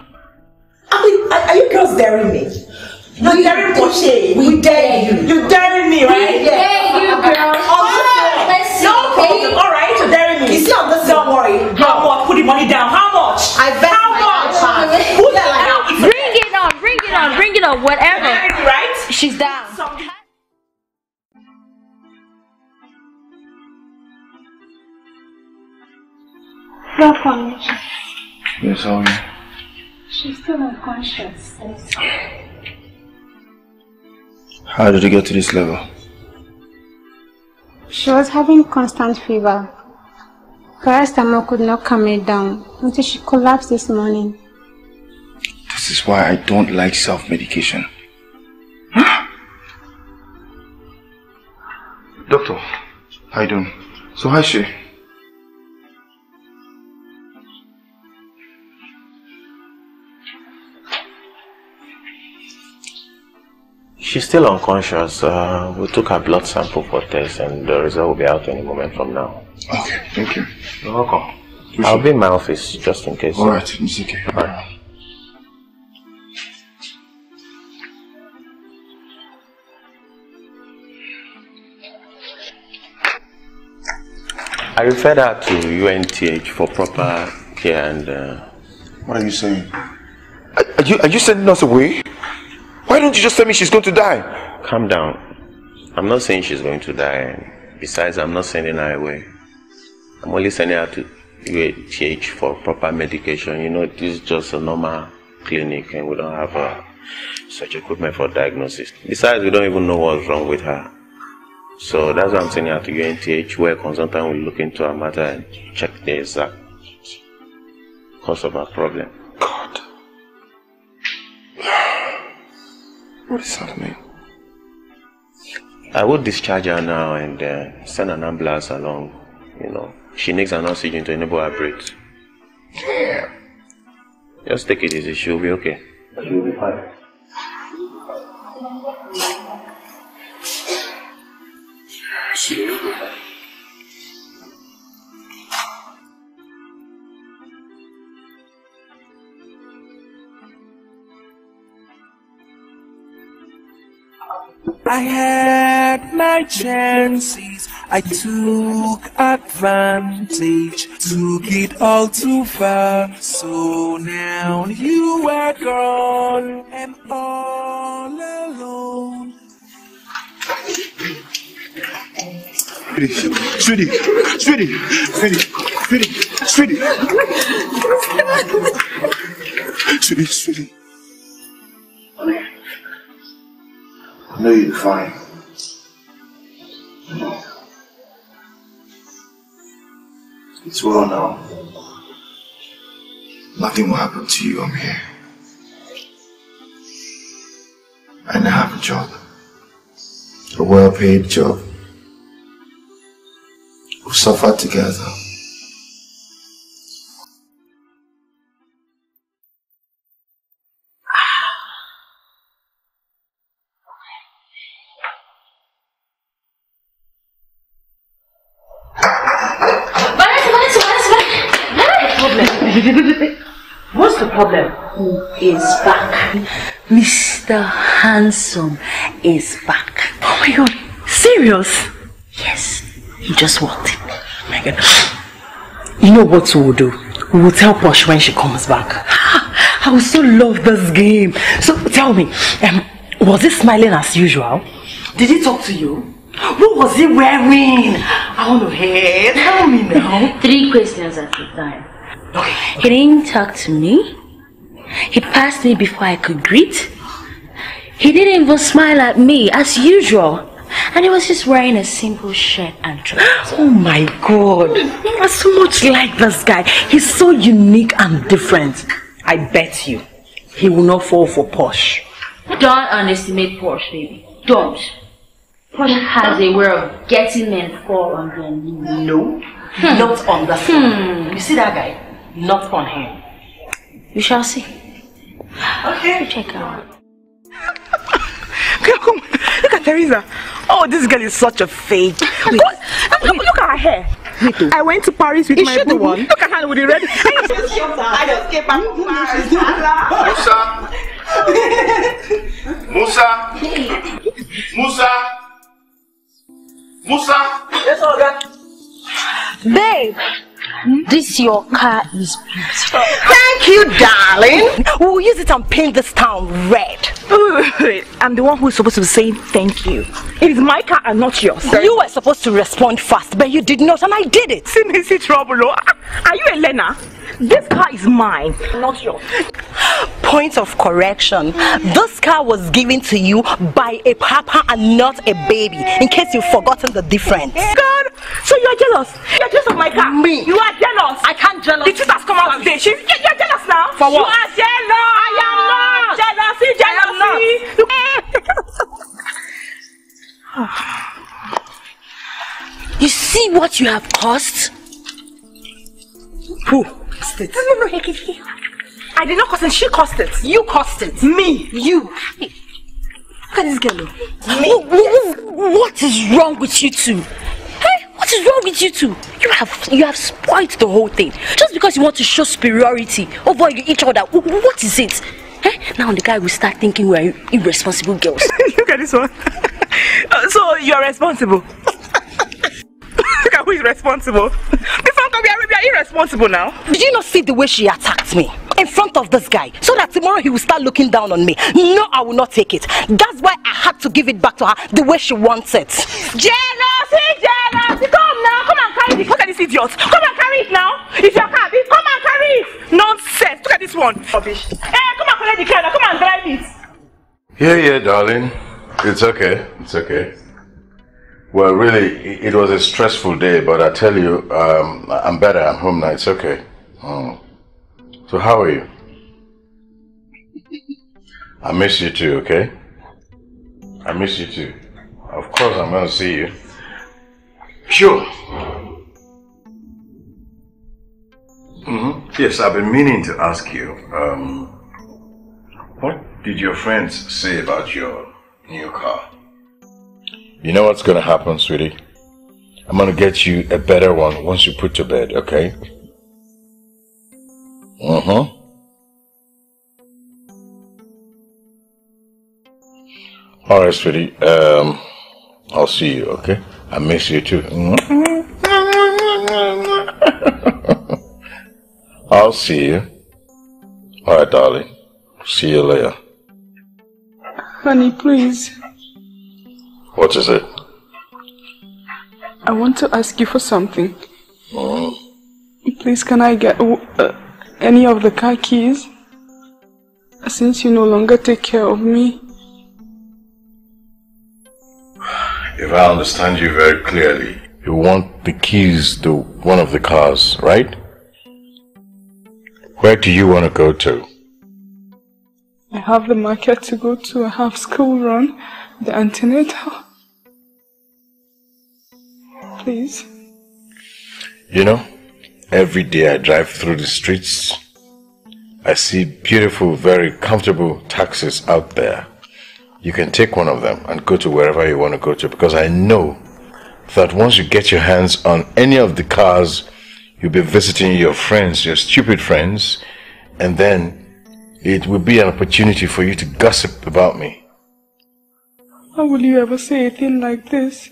I mean, are, are you girls daring me? You're daring Posh. We dare you. You're daring me, right? We dare you, girls. Let's see. No problem. All right, you're daring me. You see, I'm just don't worry. How much? Put the money down. How much? I bet. How much? Who that like that? Bring it on, bring it on, bring it on, whatever. Right? She's down. Welcome. Yes, how are you? She's still unconscious. How did you get to this level? She was having constant fever. Paracetamol could not calm her down until she collapsed this morning. This is why I don't like self-medication. Doctor, how you doing? So how's she? She's still unconscious. Uh, we took her blood sample for test and the result will be out any moment from now. Okay, thank you. You're welcome. I'll be in my office just in case. Alright, it's okay. Alright. I referred her to UNTH for proper care and. Uh, what are you saying? Are, are you are you sending us away? Why don't you just tell me she's going to die? Calm down. I'm not saying she's going to die. Besides, I'm not sending her away. I'm only sending her to UNTH for proper medication. You know, this is just a normal clinic and we don't have uh, such equipment for diagnosis. Besides, we don't even know what's wrong with her. So that's why I'm sending her to UNTH where a consultant will look into her matter and check the exact cause of her problem. God. *sighs* What is happening? I will discharge her now and uh, send an ambulance along. You know, she needs an oxygen to enable her breath. Yeah. Just take it easy. She'll be okay. She'll be fine. I had my chances, I took advantage, took it all too far. So now you are gone and all Sweetie, sweetie, sweetie, sweetie. Sweetie, sweetie. Sweetie, sweetie. I know you're fine. It's well now. Nothing will happen to you. I'm here. And I have a job. A well paid job. We've suffered together. What's the problem? Is back. Mr. Handsome is back. Oh my god, serious? Yes, he just walked in. Megan, you know what we will do? We will tell Posh when she comes back. *gasps* I will so love this game. So tell me, um, was he smiling as usual? Did he talk to you? What was he wearing? I want to hear. Tell me now. *laughs* Three questions at a time. Okay. He didn't talk to me. He passed me before I could greet. He didn't even smile at me as usual. And he was just wearing a simple shirt and trousers. *gasps* Oh my god. You're so much like this guy. He's so unique and different. I bet you he will not fall for Posh. Don't underestimate Posh, baby. Don't. Posh has a way of getting men fall on their knees. No, not on the hmm. You see that guy? Not on him. We shall see. Okay. Check out. Come, look at Teresa. Oh, this girl is such a fake. Look, look, look at her hair. I went to Paris with Is my she the one? Look at her with the red. *laughs* I just came back from Musa! Musa! Musa! Musa! Yes, Olga. Babe, this your car is beautiful. Thank you, darling. We'll use it and paint this town red. I'm the one who's supposed to be saying thank you. It is my car and not yours. You were supposed to respond fast, but you did not, and I did it. See me see trouble. oh. Are you Elena? This car is mine, not yours. Point of correction. This car was given to you by a papa and not a baby, in case you've forgotten the difference. God, so you're jealous? You're jealous of my car? Me. You are jealous. I can't jealous. The truth has come out today. She, you're jealous now. For what? You are jealous. I am not. Jealousy, jealousy. *laughs* You see what you have caused? Who? No, no, no, he, he. I did not cause it. She caused it. You caused it. Me. You. Look at this girl. oh. Me. What is wrong with you two? Hey, what is wrong with you two? You have you have spoiled the whole thing just because you want to show superiority over each other. What is it? Eh? Now the guy will start thinking we're irresponsible girls. *laughs* Look at this one. *laughs* So you're responsible. *laughs* Look at who is responsible. One can be we are irresponsible now. Did you not see the way she attacked me in front of this guy? So that tomorrow he will start looking down on me. No, I will not take it. That's why I had to give it back to her the way she wants it. Jealousy, jealousy. Come now, come and carry this. Look at this idiot. Come and carry it now. If you're car, come and carry it. Nonsense. Look at this one. Rubbish. Hey, come and collect the car now. Come and drive it. Yeah, yeah, darling. It's okay. It's okay. Well, really, it was a stressful day, but I tell you, um, I'm better. I'm home now. It's okay. Mm. So, how are you? I miss you too, okay? I miss you too. Of course, I'm going to see you. Sure. hmm Yes, I've been meaning to ask you. Um, what did your friends say about your new car? You know what's gonna happen, sweetie? I'm gonna get you a better one once you put to bed, okay? Uh-huh. Alright, sweetie. Um, I'll see you, okay? I miss you too. *laughs* I'll see you. Alright, darling. See you later. Honey, please. What is it? I want to ask you for something. Mm. Please, can I get uh, any of the car keys? Since you no longer take care of me. If I understand you very clearly, you want the keys to one of the cars, right? Where do you want to go to? I have the market to go to, I have school run, the antenatal. Please. You know, every day I drive through the streets, I see beautiful, very comfortable taxis out there. You can take one of them and go to wherever you want to go to because I know that once you get your hands on any of the cars, you'll be visiting your friends, your stupid friends, and then it will be an opportunity for you to gossip about me. How will you ever say a thing like this?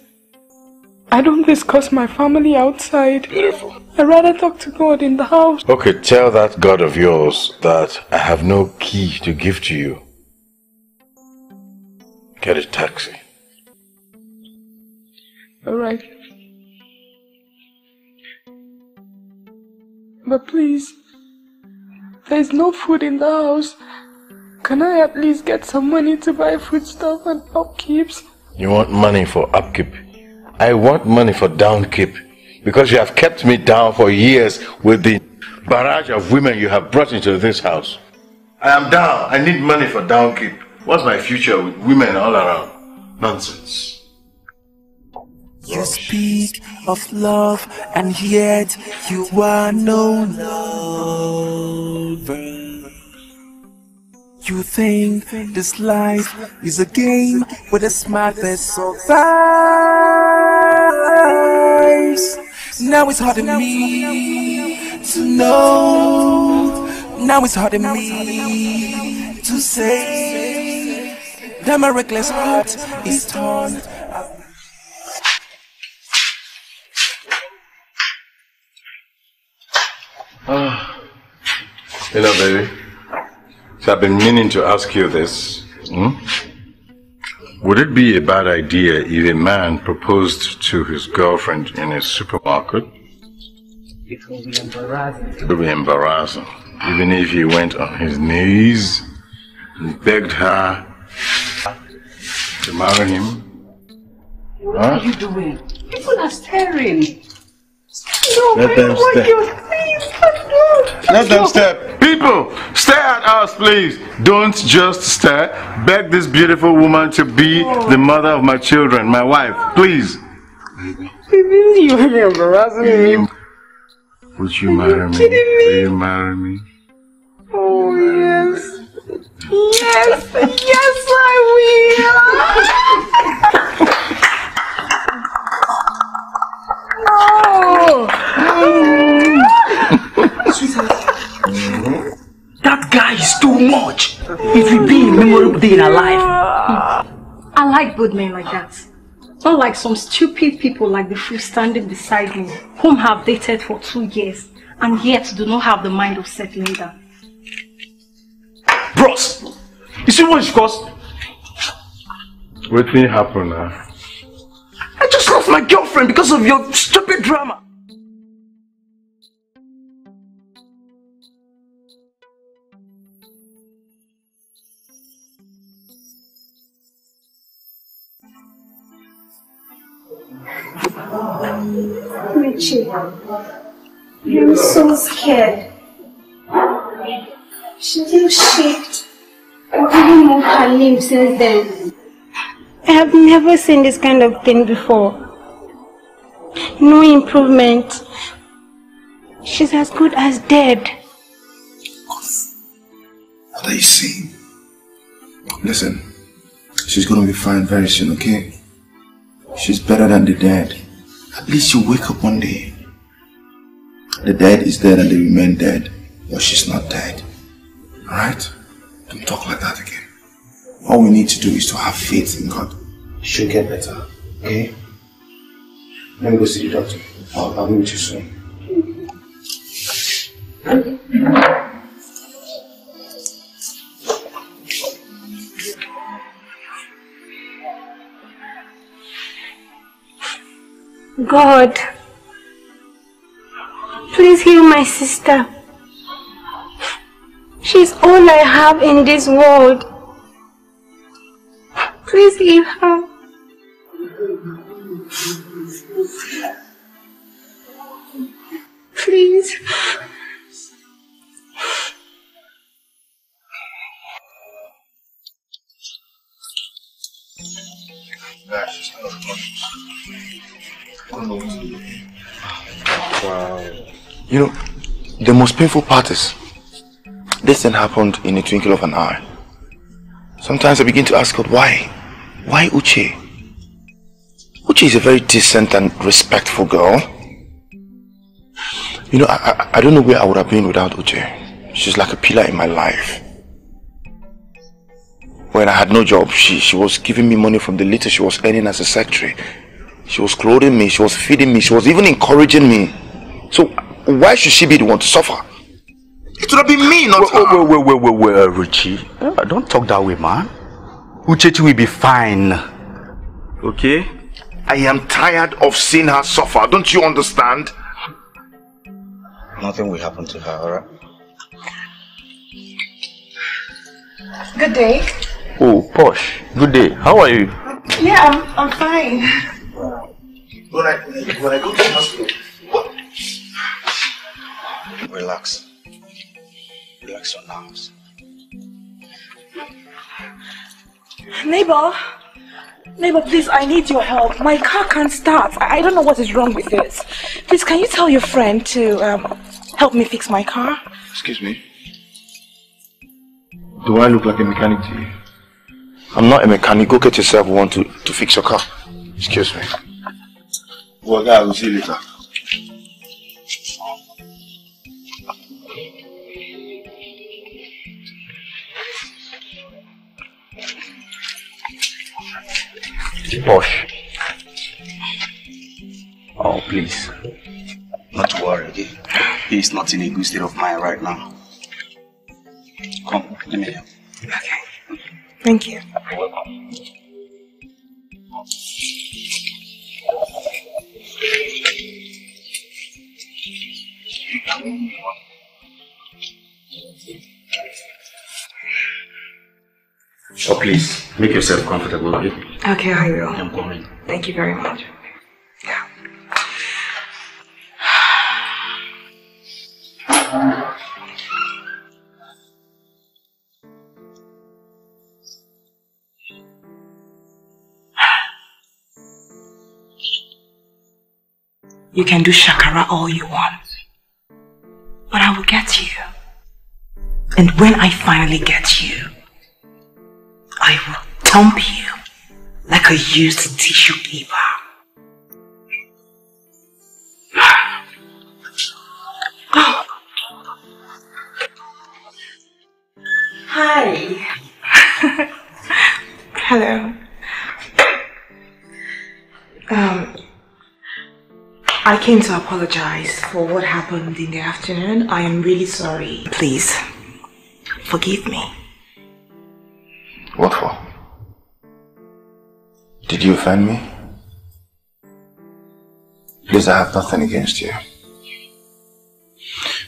I don't discuss my family outside. Beautiful. I'd rather talk to God in the house. Okay, tell that God of yours that I have no key to give to you. Get a taxi. Alright. But please, there's no food in the house. Can I at least get some money to buy foodstuff and upkeeps? You want money for upkeep? I want money for downkeep because you have kept me down for years with the barrage of women you have brought into this house. I am down. I need money for downkeep. What's my future with women all around? Nonsense. You speak of love, and yet you are no lover. You think this life is a game where the smartest survives. Now it's hard on me to know. Now it's hard on me to say that my reckless heart is torn. Ah, you baby, so I've been meaning to ask you this. Hmm? Would it be a bad idea if a man proposed to his girlfriend in a supermarket? It will be embarrassing. It would be embarrassing. Even if he went on his knees and begged her to marry him. What Huh? are you doing? People are staring. No, Let them stare. Let them stare. People, stare at us, please. Don't just stare. Beg this beautiful woman to be the mother of my children, my wife. Please. You are embarrassing me. Would you marry me? Will you marry me? Oh, yes. Yes, yes, I will. *laughs* That guy is too much. It will be a memorable day in our life. I like good men like that. Not like some stupid people like the fool standing beside me, whom have dated for two years and yet do not have the mind of settling down. Bros, you see what it's cost? What will happen now? Ah? I just lost my girlfriend because of your stupid drama. Richie, I'm so scared. She still shaked or even moved her limbs since then. I have never seen this kind of thing before. No improvement. She's as good as dead. What are you saying? Listen, she's gonna be fine very soon, okay? She's better than the dead. At least you wake up one day. The dead is dead and they remain dead, but she's not dead. Alright? Don't talk like that again. All we need to do is to have faith in God. She'll get better, okay? Let me go see the doctor. I'll, I'll be with you soon. God, Please heal my sister. She's all I have in this world. Please heal her. Please. Wow. You know, the most painful part is this thing happened in a twinkle of an eye. Sometimes I begin to ask God, why? Why Uche? Uche is a very decent and respectful girl. You know, I, I, I don't know where I would have been without Uche. She's like a pillar in my life. When I had no job, she, she was giving me money from the little she was earning as a secretary. She was clothing me, she was feeding me, she was even encouraging me. So why should she be the one to suffer? It would have been me, not wait, her. Wait, wait, wait, wait, wait, uh, Richie. Uh, don't talk that way, man. Uchechi will be fine. Okay? I am tired of seeing her suffer. Don't you understand? Nothing will happen to her, alright? Good day. Oh, Posh. Good day. How are you? Yeah, I'm, I'm fine. When I, when I go to the hospital, Relax. Relax your nerves. Neighbor, neighbor, please, I need your help. My car can't start. I, I don't know what is wrong with it. Please, can you tell your friend to um, help me fix my car? Excuse me. Do I look like a mechanic to you? I'm not a mechanic. Go get yourself one to, to fix your car. Excuse me. Well, guy, will see you later. Posh. Oh, please. Not to worry, okay? He's not in a good state of mind right now. Come, let me help. Okay. Thank you. You're welcome. Oh, please, make yourself comfortable, okay? Okay, I will. I'm coming. Thank you very much. You can do shakara all you want. But I will get you. And when I finally get you, I will dump you like a used tissue paper. Oh. Hi. *laughs* Hello. Um, I came to apologize for what happened in the afternoon. I am really sorry. Please, forgive me. What for? Did you offend me? Please, I have nothing against you.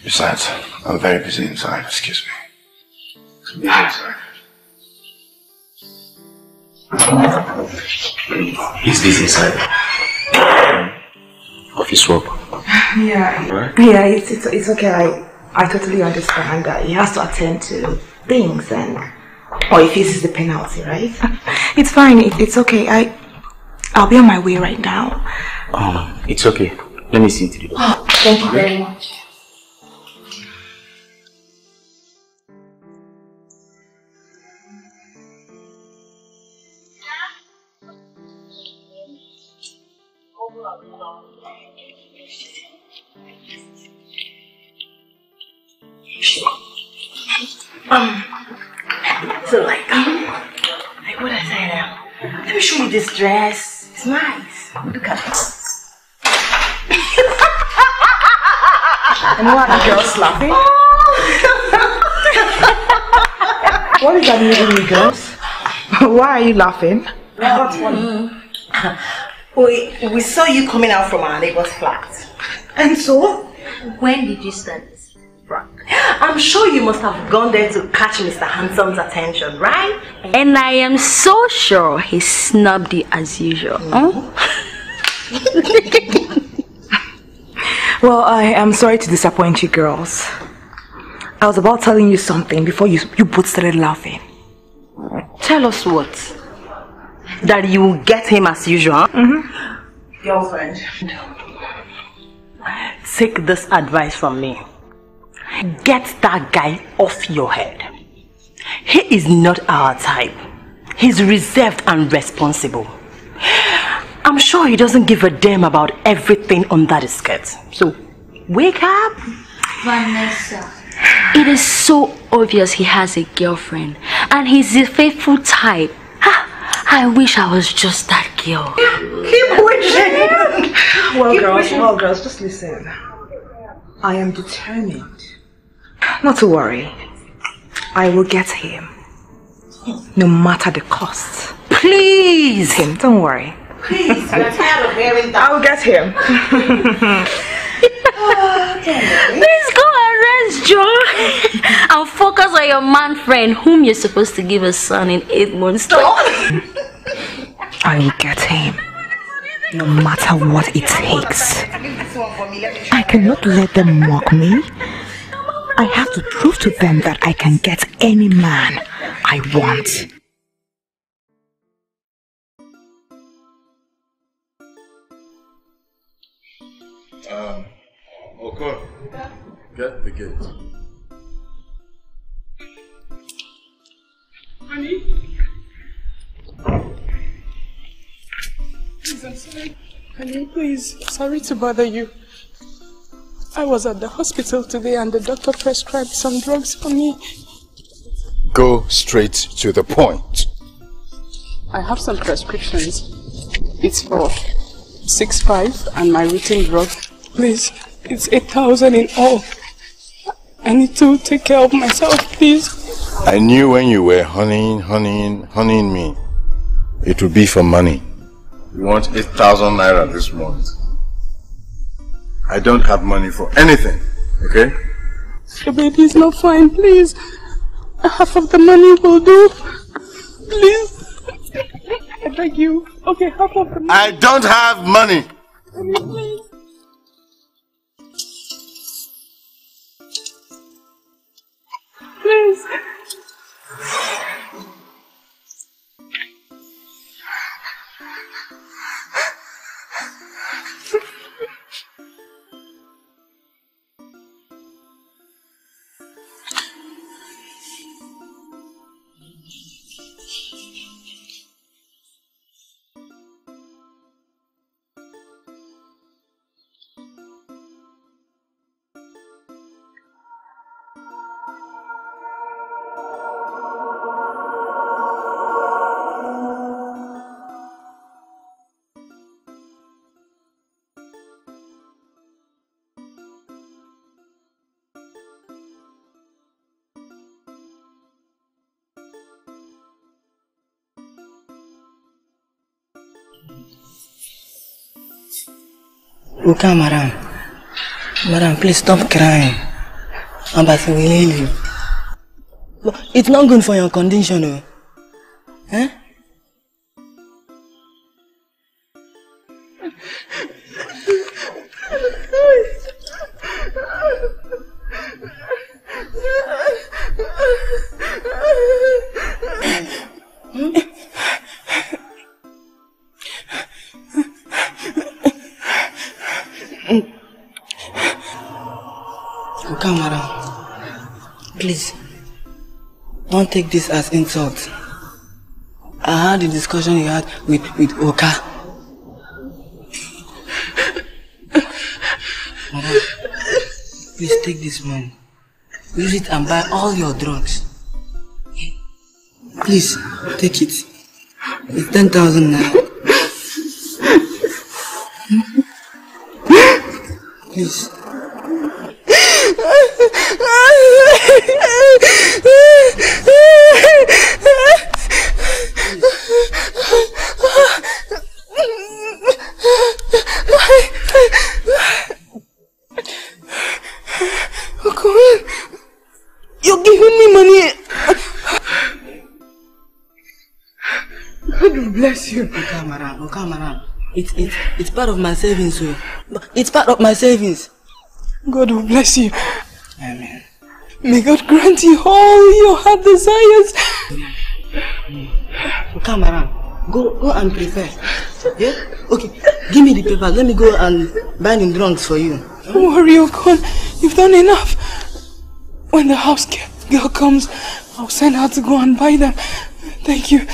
Besides, I'm very busy inside. Excuse me. I'm busy inside. Is this inside? Office work. Yeah. Right? Yeah, it's, it's, it's okay. I, I totally understand that he has to attend to things and or if this is the penalty, right? *laughs* It's fine. It, it's okay. I I'll be on my way right now. Um, it's okay. Let me see into the. Oh, *gasps* thank you very much. Um, so like, um, like what I say now? Let me show you this dress. It's nice. Look at it. *laughs* and why are the girls laughing? what is that meaning, you girls? *laughs* why are you laughing? Not funny. We, we saw you coming out from our neighbor's flat. And so? When did you start? I'm sure you must have gone there to catch Mr. Handsome's attention, right? And I am so sure he snubbed you as usual. Huh? *laughs* Well, I am sorry to disappoint you girls. I was about telling you something before you, you both started laughing. Tell us what? That you will get him as usual? Mm-hmm. Girlfriend. Take this advice from me. Get that guy off your head. He is not our type. He's reserved and responsible. I'm sure he doesn't give a damn about everything on that skirt. So, wake up. Vanessa. It is so obvious he has a girlfriend and he's a faithful type. Ah, I wish I was just that girl. Keep wishing. Well, Keep girls, wishing. well, girls, just listen. I am determined. Not to worry. I will get him. No matter the cost. Please. Him, don't worry. Please, we're tired of hearing that. I will get him. *laughs* Please go and rest, Joe. and focus on your man friend whom you're supposed to give a son in eight months. I will get him. No matter what it takes. I cannot let them mock me. I have to prove to them that I can get any man I want. Um, Oko, get the gate. Honey? Please, I'm sorry. Honey, please, sorry to bother you. I was at the hospital today and the doctor prescribed some drugs for me. Go straight to the point. I have some prescriptions. It's for six five and my routine drug. Please, it's 8,000 in all. I need to take care of myself, please. I knew when you were honeying, honeying, honeying me, it would be for money. You want 8,000 naira this month. I don't have money for anything, okay? The baby is not fine, please. Half of the money will do. Please. I beg you. Okay, half of the money. I don't have money. Please. Please. Uka, madam. Madam, please stop crying. Ambassador will heal you. But it's not good for your condition, oh. Don't take this as insult. I heard the discussion you had with, with Oka. Madam, please take this money. Use it and buy all your drugs. Please, take it. It's 10,000 now. Hmm? Please. You. Oh, come around. Oh, come around. It's, it's, it's part of my savings. Oh. So. It's part of my savings. God will bless you. Amen. May God grant you all your heart desires. Oh, come around. Go, go and prepare. Yeah? Okay. Give me the paper. Let me go and buy the drunks for you. Don't worry, oh Okon. You've done enough. When the house girl comes, I'll send her to go and buy them. Thank you.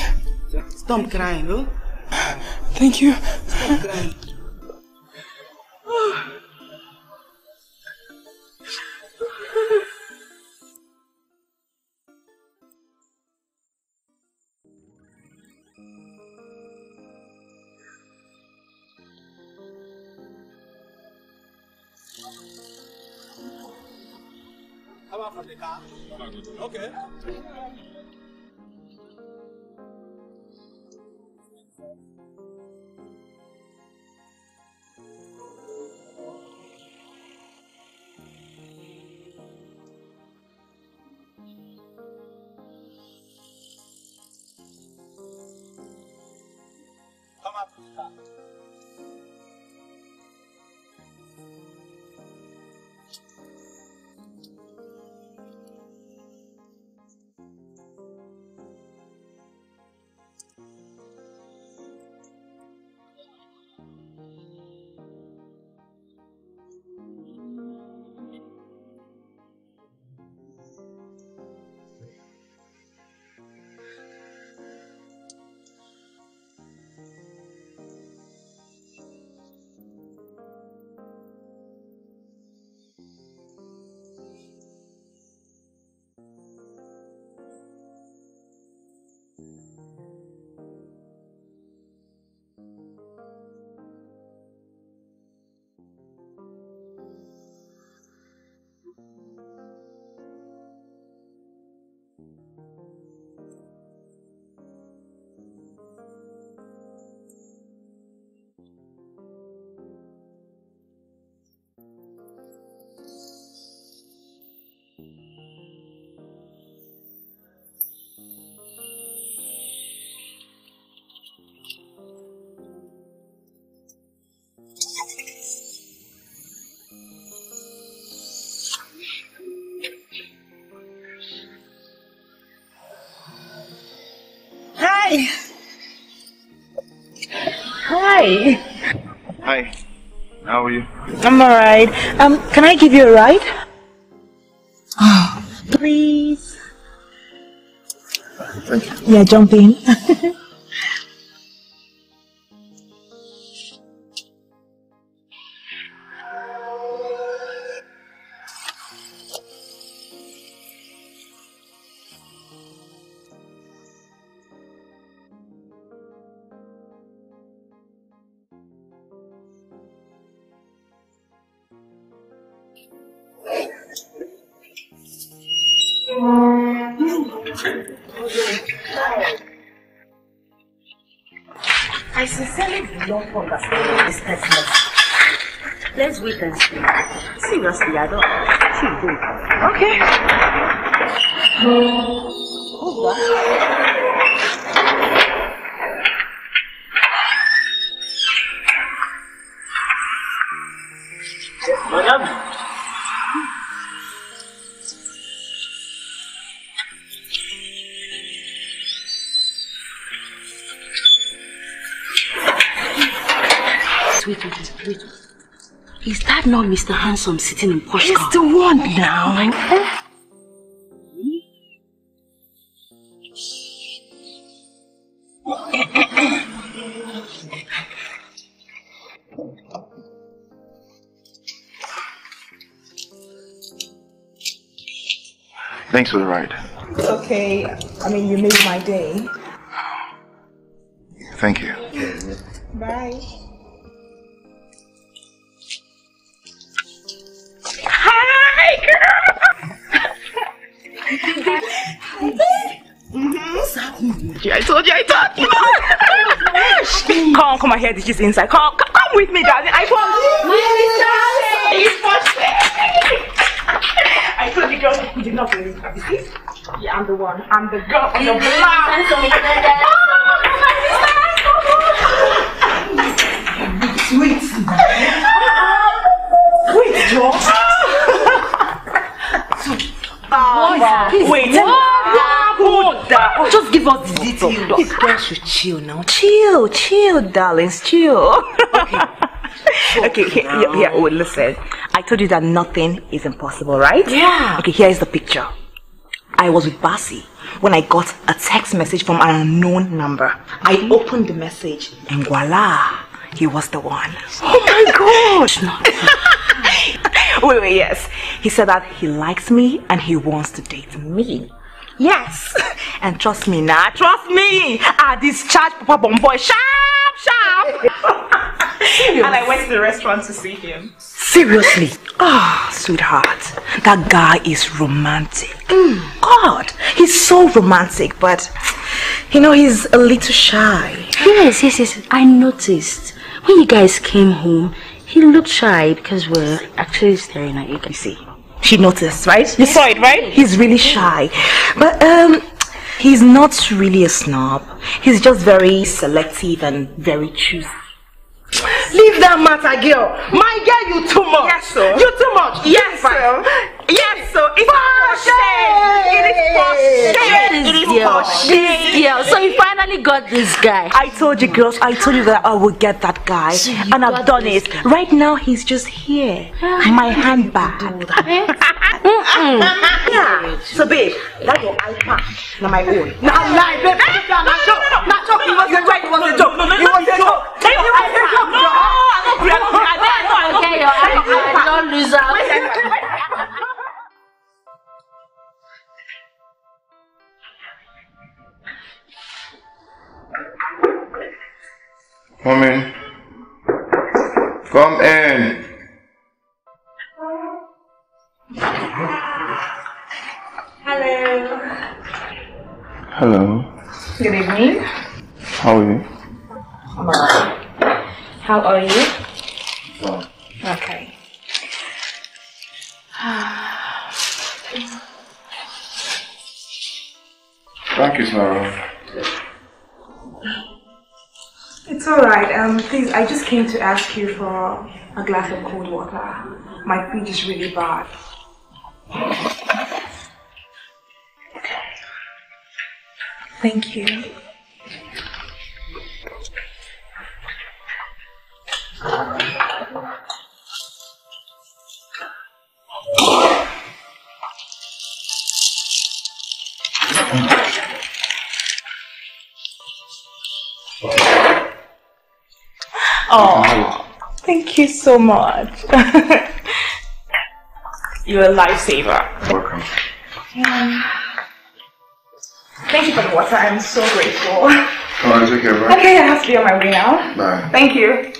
Stop crying, no? Thank you. Stop crying. Hi. Hi. Hi. How are you? I'm alright. Um, can I give you a ride? Oh, please. Thank you. Yeah, jump in. *laughs* Mr. Handsome sitting in posh He's car? the one now. Oh Thanks for the ride. It's okay. I mean, you made my day. Thank you. Bye. my hair is just inside. Come, come, come with me, darling. I found I told the girls we did not believe her. You see? Yeah, I'm the one. I'm the girl. I'm the black. Wait, wait, George. so, uh, wait, what happened? Just give us the details. You guys should chill now. Chill, chill, darlings, chill. *laughs* okay, here, here, here, oh, wait, listen. I told you that nothing is impossible, right? Yeah. Okay, here is the picture. I was with Basi when I got a text message from an unknown number. I opened the message and voila, he was the one. Oh my gosh! *laughs* wait, wait, yes. He said that he likes me and he wants to date me. Yes. And trust me now, trust me. I discharged Papa Bomboy sharp, sharp. *laughs* and I went to the restaurant to see him. Seriously? Ah, sweetheart, that guy is romantic. God, he's so romantic, but you know, he's a little shy. Yes, yes, yes. I noticed. When you guys came home, he looked shy because we're actually staring at you. Can see. She noticed, right? You saw it, right? He's really shy. But um he's not really a snob. He's just very selective and very choosy. Leave that matter, girl. My girl, you too much. Yes, sir. You too much. Yes, sir. Yes, sir. It's for shame. It is for shame. It is for shame. So you finally got this guy. I told you, girls. I told you that I would get that guy, and I've done it. Right now, he's just here, my handbag. *laughs* yeah. So, babe, that's your iPad, not my own. Now lie, babe. Eh? Now joke. Now joke. It was a joke. It was a joke. It was a joke. Take your iPad. No, I'm not. I'm not free. I know. I know. Okay, your iPad. Don't lose out. Come in. Come in. Hello. Hello. Good evening. How are you? I'm alright. How are you? Okay. Thank you, Sarah. It's alright. Um, please, I just came to ask you for a glass of cold water. My feet is really bad. Thank you. Oh, thank you so much. *laughs* You're a lifesaver. Welcome. Um, thank you for the water. I'm so grateful. Oh, it's okay, right? Okay, I have to be on my way now. Bye. Thank you.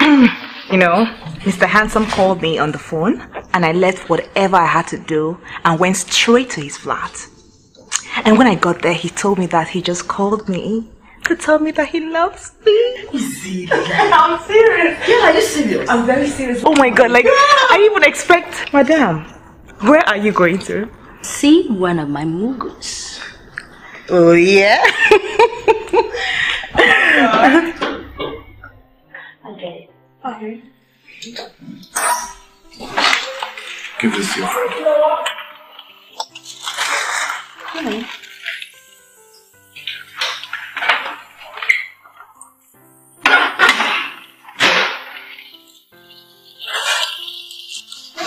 Yeah. *clears throat* You know, Mr. Handsome called me on the phone and I left whatever I had to do and went straight to his flat. And when I got there, he told me that he just called me to tell me that he loves me. Is *laughs* he? I'm serious. Yeah, are you serious? I'm very serious. Oh my god, like, I even expect, Madam, where are you going to? See one of my mugus. Oh, yeah? *laughs* *laughs* Okay. Okay. Give this to your friend.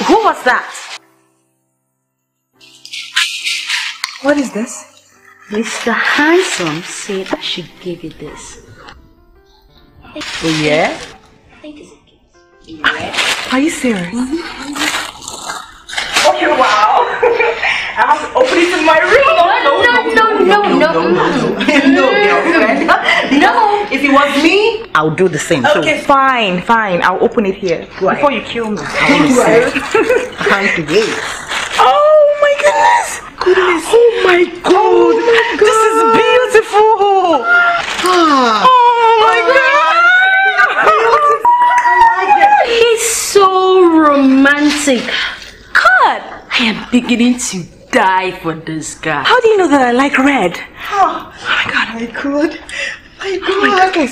Who was that? What is this? Mr. Handsome said I should give you this. Oh, yeah? I think it's a gift. Are you serious? Mm-hmm. Mm-hmm. Okay, wow. *laughs* I have to open it in my room. No, no, no, no, no, girlfriend. No. no, no, *laughs* *laughs* no, no. If it was me, I'll do the same. Okay, fine, fine. I'll open it here Right. before you kill me. I want to see. Can't wait. Oh my goodness! Goodness! Oh my god! Oh, this is beautiful! Ah. Oh my god! He's so romantic. God, I am beginning to die for this guy. How do you know that I like red? Oh, my god, I could. My God.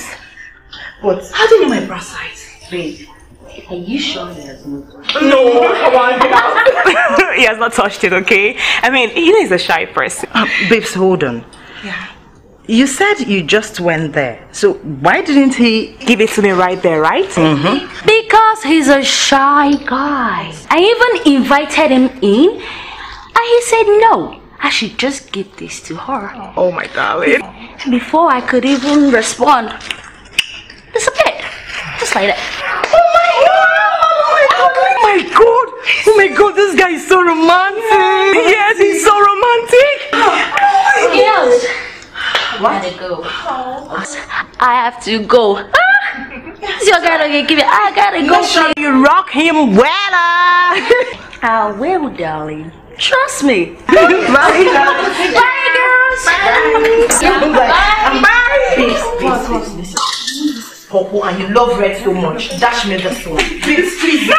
But how do you know my bra size? Babe, are you sure he has moved? No, come on, get out. *laughs* he has not touched it, okay? I mean, he is a shy person. Uh, babes, hold on. Yeah. You said you just went there. So why didn't he give it to me right there, right? Mm-hmm. Because he's a shy guy. I even invited him in and he said no. I should just give this to her. Oh my darling. Before I could even respond, disappeared. Just like that. Oh my god! Oh my god, Oh my god! Oh my god, this guy is so romantic! Yes, he's so romantic! Yes. I gotta go. I have to go. Ah! *laughs* So I gotta give it. I gotta go. Make sure you rock him well. *laughs* I will, darling. Trust me. *laughs* Bye. Bye, girls. Bye. Bye. Please, please, please. This is Popo and you love red so much. Dash me this one. Please, please. No!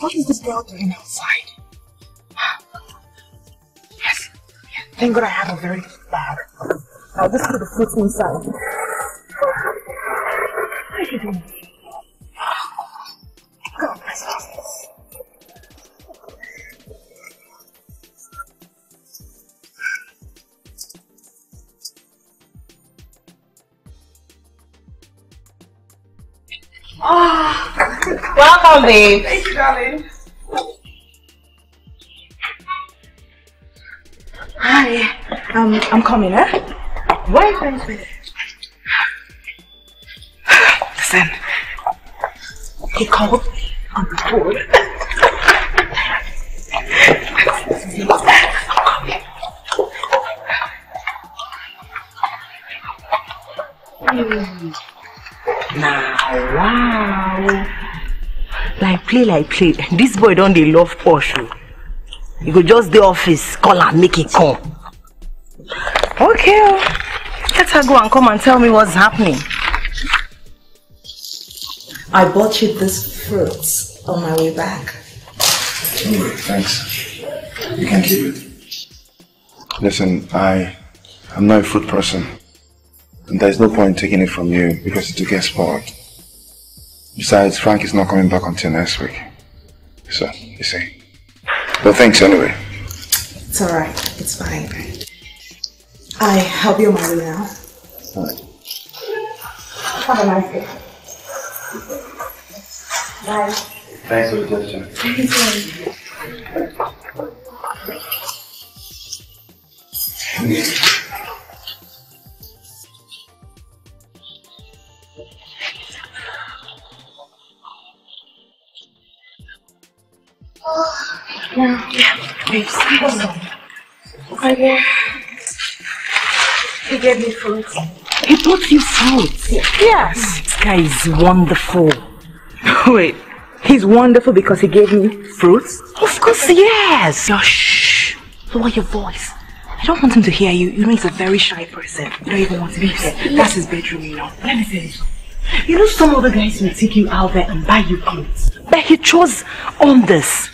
What is this girl doing outside? Yes. Thank God I have a very bag. I'll just put the fruits inside. What are you doing? Oh, God us. Ah, welcome, babe. Thank you, darling. Hi. Um, I'm coming, eh? Why are you friends with Listen. He called me on the phone. Now, wow. Like play, like play. This boy don't they love Posh. You go just the office, call and make it come. Okay, oh. let her go and come and tell me what's happening. I bought you this fruit on my way back. Oh, thanks. You can keep it. Listen, I I'm not a fruit person. And there's no point taking it from you because it will get spoiled. Besides, Frank is not coming back until next week. So, you see. But thanks anyway. It's alright. It's fine. I help you on my way now. Alright. Have a nice day. Bye. Thanks for the gesture. Yeah. *laughs* Hold He gave me fruits. He bought you fruits? Yes. This guy is wonderful. *laughs* Wait, he's wonderful because he gave me fruits? Of course, yes. Yo, shh. Lower your voice. I don't want him to hear you. You know he's a very shy person. You don't even want him to hear. That's his bedroom, you know. Let me finish. You know some other guys will take you out there and buy you clothes. But he chose on this.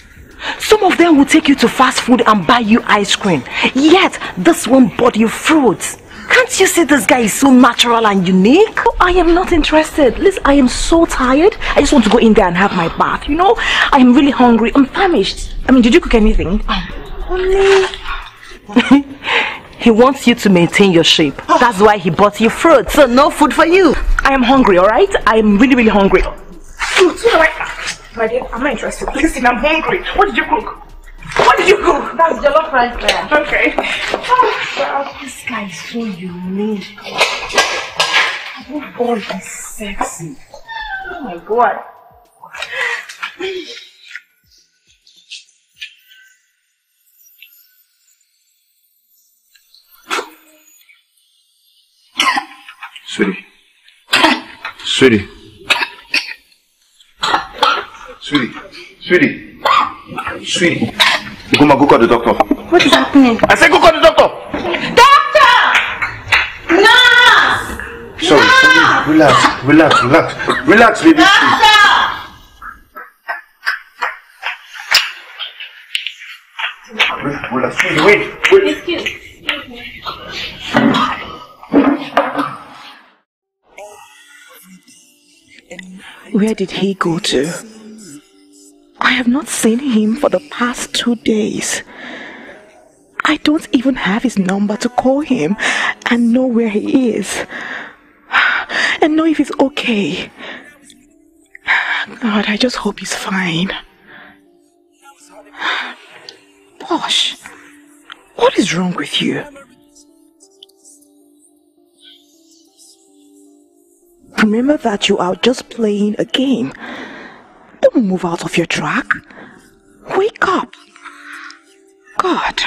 Some of them will take you to fast food and buy you ice cream. Yet, this one bought you fruits. Can't you see this guy is so natural and unique? Oh, I am not interested. Listen, I am so tired. I just want to go in there and have my bath. You know, I am really hungry. I'm famished. I mean, did you cook anything? Um, only. *laughs* he wants you to maintain your shape. That's why he bought you fruits. So no food for you. I am hungry, alright? I am really, really hungry. Fruits, what do I... My dear, I'm not interested. Listen, I'm hungry. What did you cook? What did you cook? That's jollof rice there. Okay. Oh, wow. This guy is so unique. Oh boy, he's sexy. Oh my god. Sweetie. Sweetie. Sweetie, sweetie, sweetie. Guma, go call the doctor. What is happening? I said go call the doctor. Doctor! Nurse! Sorry, Nurse! sorry. Relax, relax, relax. Relax, baby. Doctor! Relax, wait, wait, wait. Excuse, excuse me. Where did he go to? I have not seen him for the past two days. I don't even have his number to call him and know where he is. And know if he's okay. God, I just hope he's fine. Posh, what is wrong with you? Remember that you are just playing a game. Don't move out of your track. Wake up. God.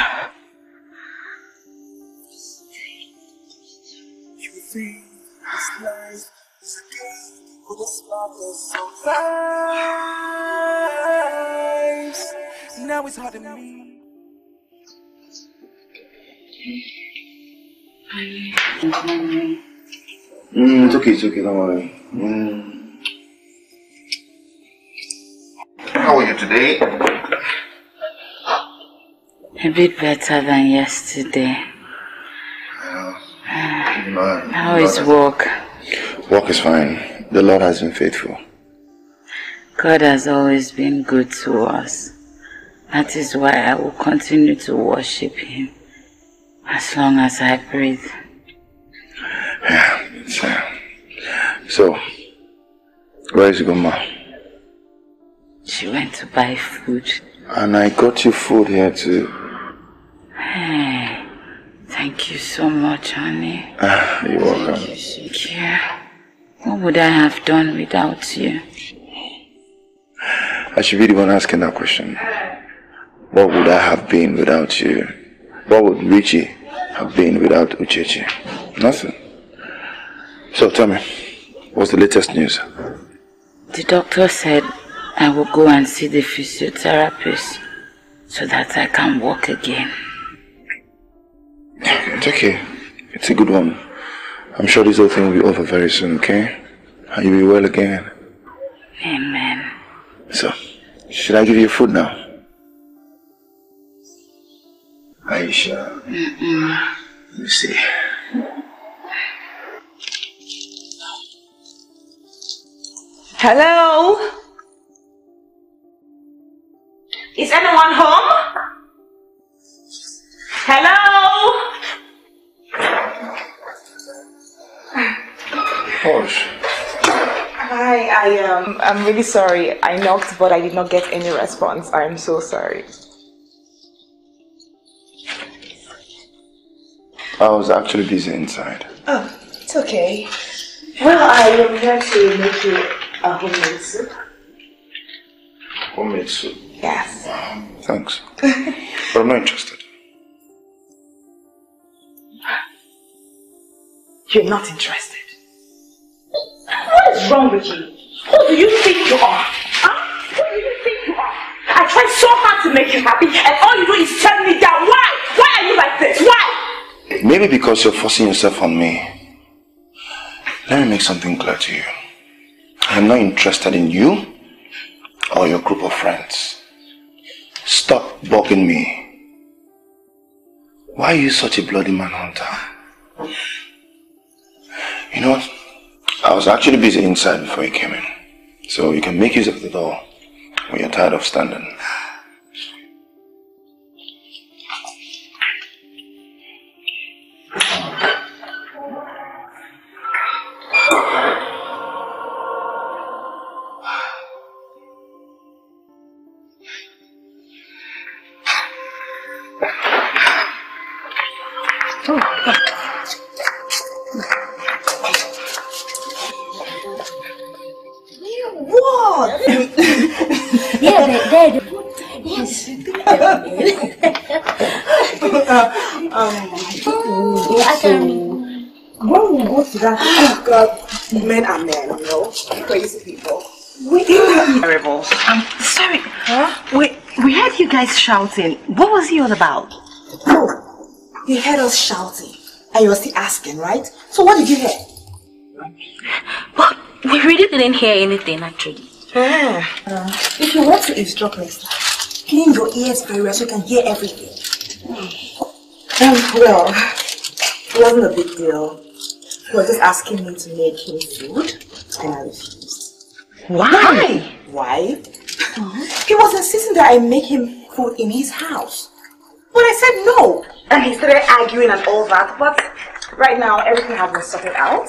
Now it's hard to me. Mm, it's okay, it's okay, don't worry. Mm. How are you today? A bit better than yesterday. Man, How is work? Work is fine. The Lord has been faithful. God has always been good to us. That is why I will continue to worship Him as long as I breathe. It's, uh, so, where is Goma? She went to buy food. And I got you food here too. Hey, thank you so much, honey. Ah, you're welcome. Thank you. What would I have done without you? I should be the one asking that question. What would I have been without you? What would Richie have been without Uchechi? Nothing. So tell me, what's the latest news? The doctor said I will go and see the physiotherapist so that I can walk again. It's okay. It's a good one. I'm sure this whole thing will be over very soon, okay? And you'll be well again. Amen. So, should I give you food now? Aisha, Mm-mm. let me see. Hello? Is anyone home? Hello? Posh. Hi, I am. Um, I'm really sorry. I knocked, but I did not get any response. I'm so sorry. I was actually busy inside. Oh, it's okay. Well, I am here to make you a homemade soup. Homemade soup. Yes. Thanks. *laughs* but I'm not interested. You're not interested. What is wrong with you? Who do you think you are? Huh? Who do you think you are? I tried so hard to make you happy, and all you do is turn me down. Why? Why are you like this? Why? Maybe because you're forcing yourself on me. Let me make something clear to you. I'm not interested in you or your group of friends. Stop bugging me. Why are you such a bloody manhunter? You know what? I was actually busy inside before you came in. So you can make use of the door when you're tired of standing. Can. when we go to that, oh God, men are men, you know, crazy people. We Terrible. I'm sorry. Huh? Wait, we heard you guys shouting. What was he all about? Oh, you heard us shouting, and you were still asking, right? So what did you hear? But we really didn't hear anything actually. Ah, if you want to instruct next time, clean your ears very well so you can hear everything. Um, well, it wasn't a big deal. He was just asking me to make him food, and I refused. Why? Why? He was insisting that I make him food in his house. But I said no. And he started arguing and all that. But right now, everything has been sorted out.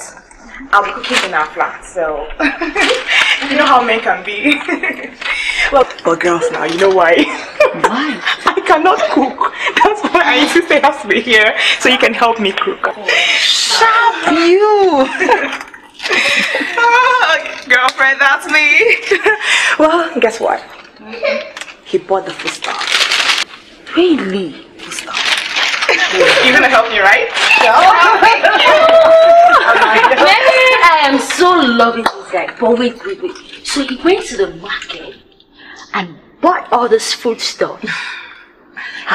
I'll be cooking in our flat, so *laughs* you know how men can be. *laughs* well, for girls now, you know why? *laughs* Why? Cannot cook. *laughs* That's why I insist they have to be here so you can help me cook. Sharp you! *laughs* Ah, girlfriend, that's me. *laughs* well, guess what? He bought the food stuff. Really? Food stuff. You're gonna help me, right? I am so loving this guy. But wait, wait, wait. So he went to the market and bought all this food stuff.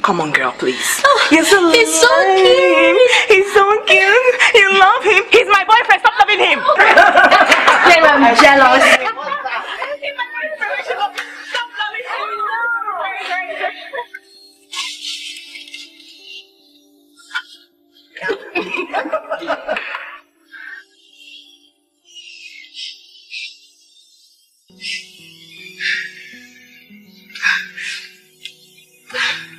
Come on, girl, please. Oh, You're so He's so cute. He's so cute. You love him. He's my boyfriend. Stop loving him. Oh. Then I'm jealous. *laughs*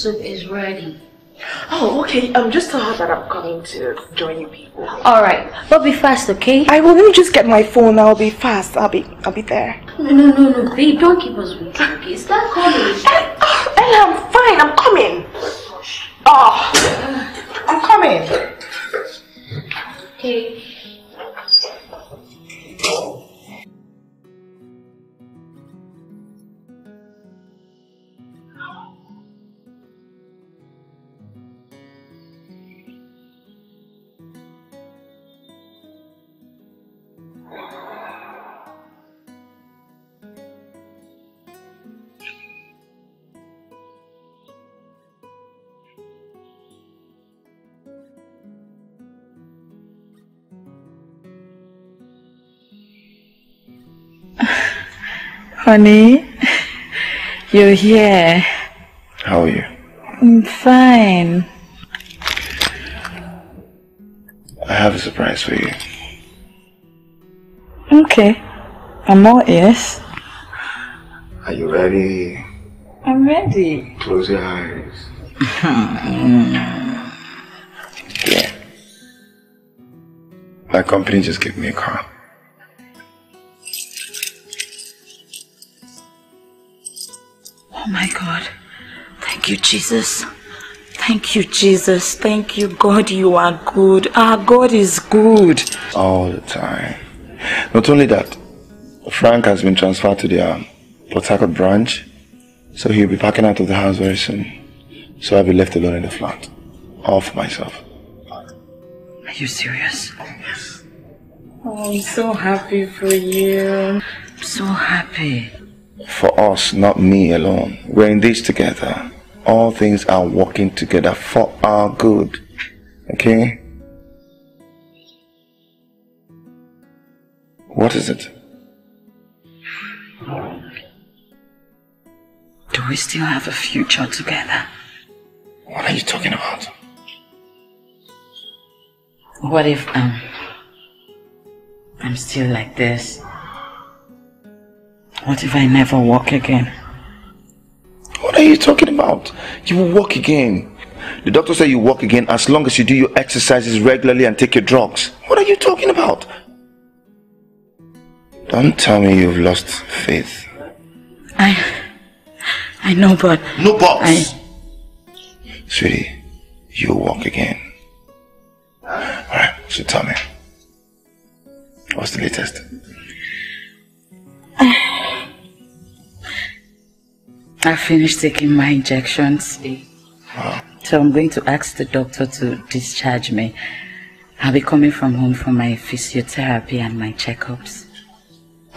soup is ready. Oh, okay. Um, just tell her that I'm coming to join you people. Alright, but be fast, okay? I will. Let me just get my phone. I'll be fast. I'll be. I'll be there. No, no, no, no, babe, don't keep us waiting, okay? Start calling. *laughs* Ella, I'm fine. I'm coming. Oh, I'm coming. Okay. Honey, you're here. How are you? I'm fine. I have a surprise for you. Okay. I'm all ears. Are you ready? I'm ready. Close your eyes. *laughs* Yeah. My company just gave me a car. Oh my God. Thank you, Jesus. Thank you, Jesus. Thank you, God. You are good. Our God is good. All the time. Not only that, Frank has been transferred to the um, Port Harcourt branch, so he'll be packing out of the house very soon. So I'll be left alone in the flat, all for myself. Are you serious? Oh yes. Oh, I'm so happy for you. I'm so happy. For us, not me alone. We're in this together. All things are working together for our good. Okay? What is it? Do we still have a future together? What are you talking about? What if um I'm still like this? What if I never walk again? What are you talking about? You will walk again. The doctor said you walk again as long as you do your exercises regularly and take your drugs. What are you talking about? Don't tell me you've lost faith. I... I know, but... No buts! I... Sweetie, you'll walk again. Alright, so tell me. What's the latest? *sighs* I finished taking my injections. Wow. So I'm going to ask the doctor to discharge me. I'll be coming from home for my physiotherapy and my checkups.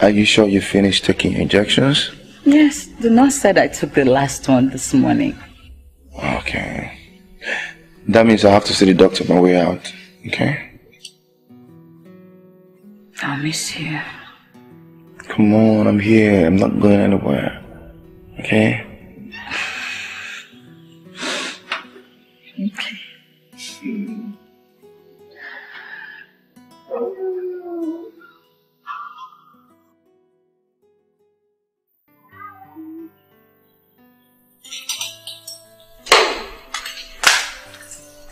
Are you sure you finished taking injections? Yes, the nurse said I took the last one this morning. Okay. That means I have to see the doctor on my way out. Okay? I'll miss you. Come on, I'm here. I'm not going anywhere. Okay? Okay.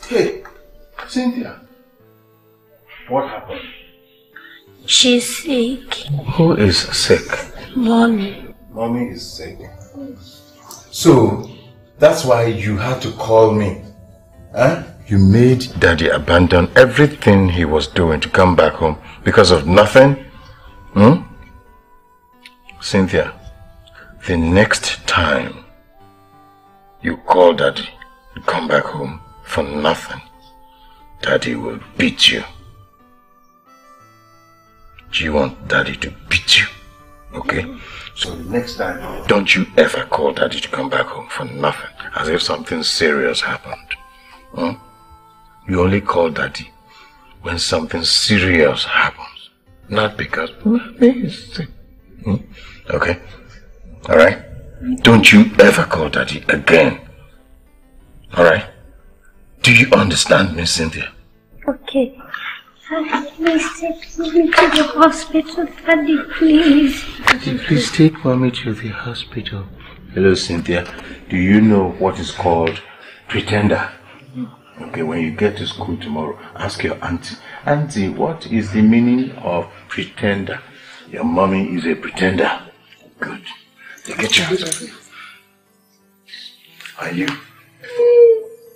Hey, Cynthia. What happened? She's sick. Who is sick? Mommy. Mommy is sick. So, that's why you had to call me. Huh? You made daddy abandon everything he was doing to come back home because of nothing? Hmm? Cynthia, the next time you call daddy to come back home for nothing, daddy will beat you. Do you want daddy to beat you? Okay? So next time, don't you ever call daddy to come back home for nothing, as if something serious happened. Hmm? You only call daddy when something serious happens, not because mommy is sick. Hmm? Okay? Alright? Don't you ever call daddy again. Alright? Do you understand me, Cynthia? Okay. Please take me to the hospital. Daddy, please. Daddy, please take mommy to the hospital. Hello, Cynthia. Do you know what is called pretender? Okay, when you get to school tomorrow, ask your auntie. Auntie, what is the meaning of pretender? Your mommy is a pretender. Good. Now get me. Are you?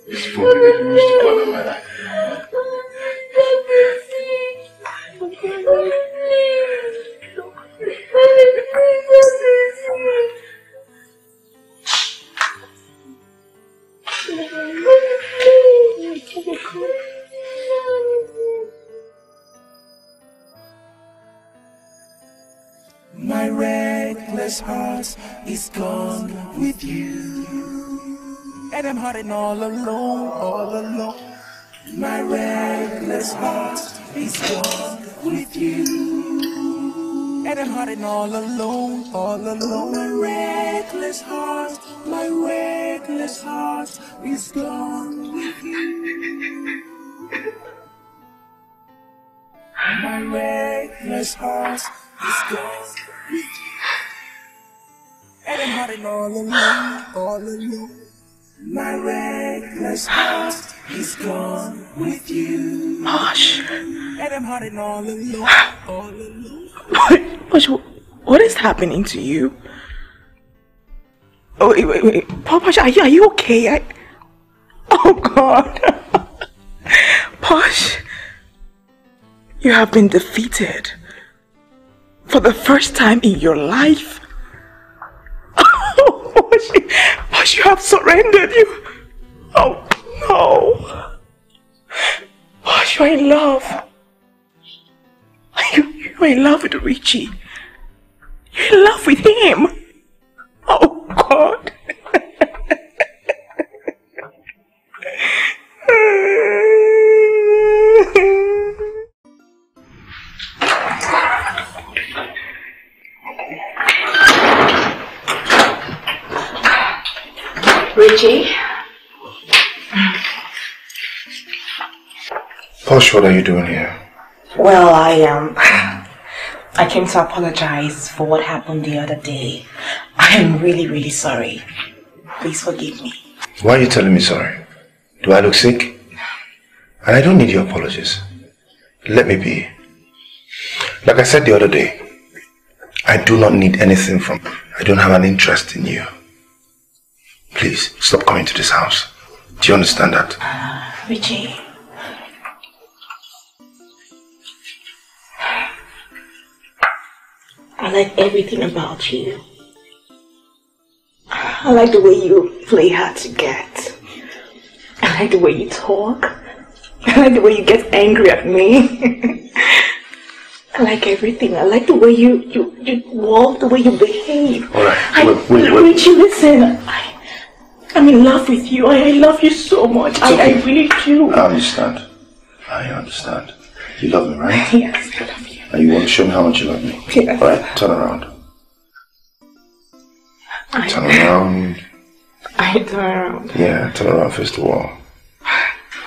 My reckless heart is gone with you. And I'm hurting all alone, all alone. My reckless heart is gone with you. And I'm hurting all alone, all alone. My reckless heart, my reckless heart is gone with you. My reckless heart is gone with you. And I'm hurting all alone, all alone. My reckless heart is gone with you. Posh. And I'm hurting all alone, all alone. What is happening to you? Oh, wait, wait, wait. Posh, are you, are you okay? I... Oh, God. *laughs* Posh, you have been defeated. For the first time in your life. *laughs* Oh, Posh, Posh, you have surrendered. You... Oh, no. Posh, you're in love. You, you're in love with Richie. You're in love with him. Oh, God. Richie? Posh, what are you doing here? Well, I um I came to apologize for what happened the other day. I am really, really sorry. Please forgive me. Why are you telling me sorry? Do I look sick? And I don't need your apologies. Let me be. Like I said the other day, I do not need anything from you. I don't have an interest in you. Please, stop coming to this house. Do you understand that? Richie. I like everything about you. I like the way you play hard to get. I like the way you talk. I like the way you get angry at me. *laughs* I like everything. I like the way you, you, you walk, the way you behave. Alright, wait, wait, wait. Richie, listen. I, I'm in love with you. I, I love you so much. I, I really do. I understand. I understand. You love me, right? *laughs* Yes, I love you. And you want to show me how much you love me? Yes. Alright, turn around. I, Turn around. I turn around. Yeah, turn around face the wall.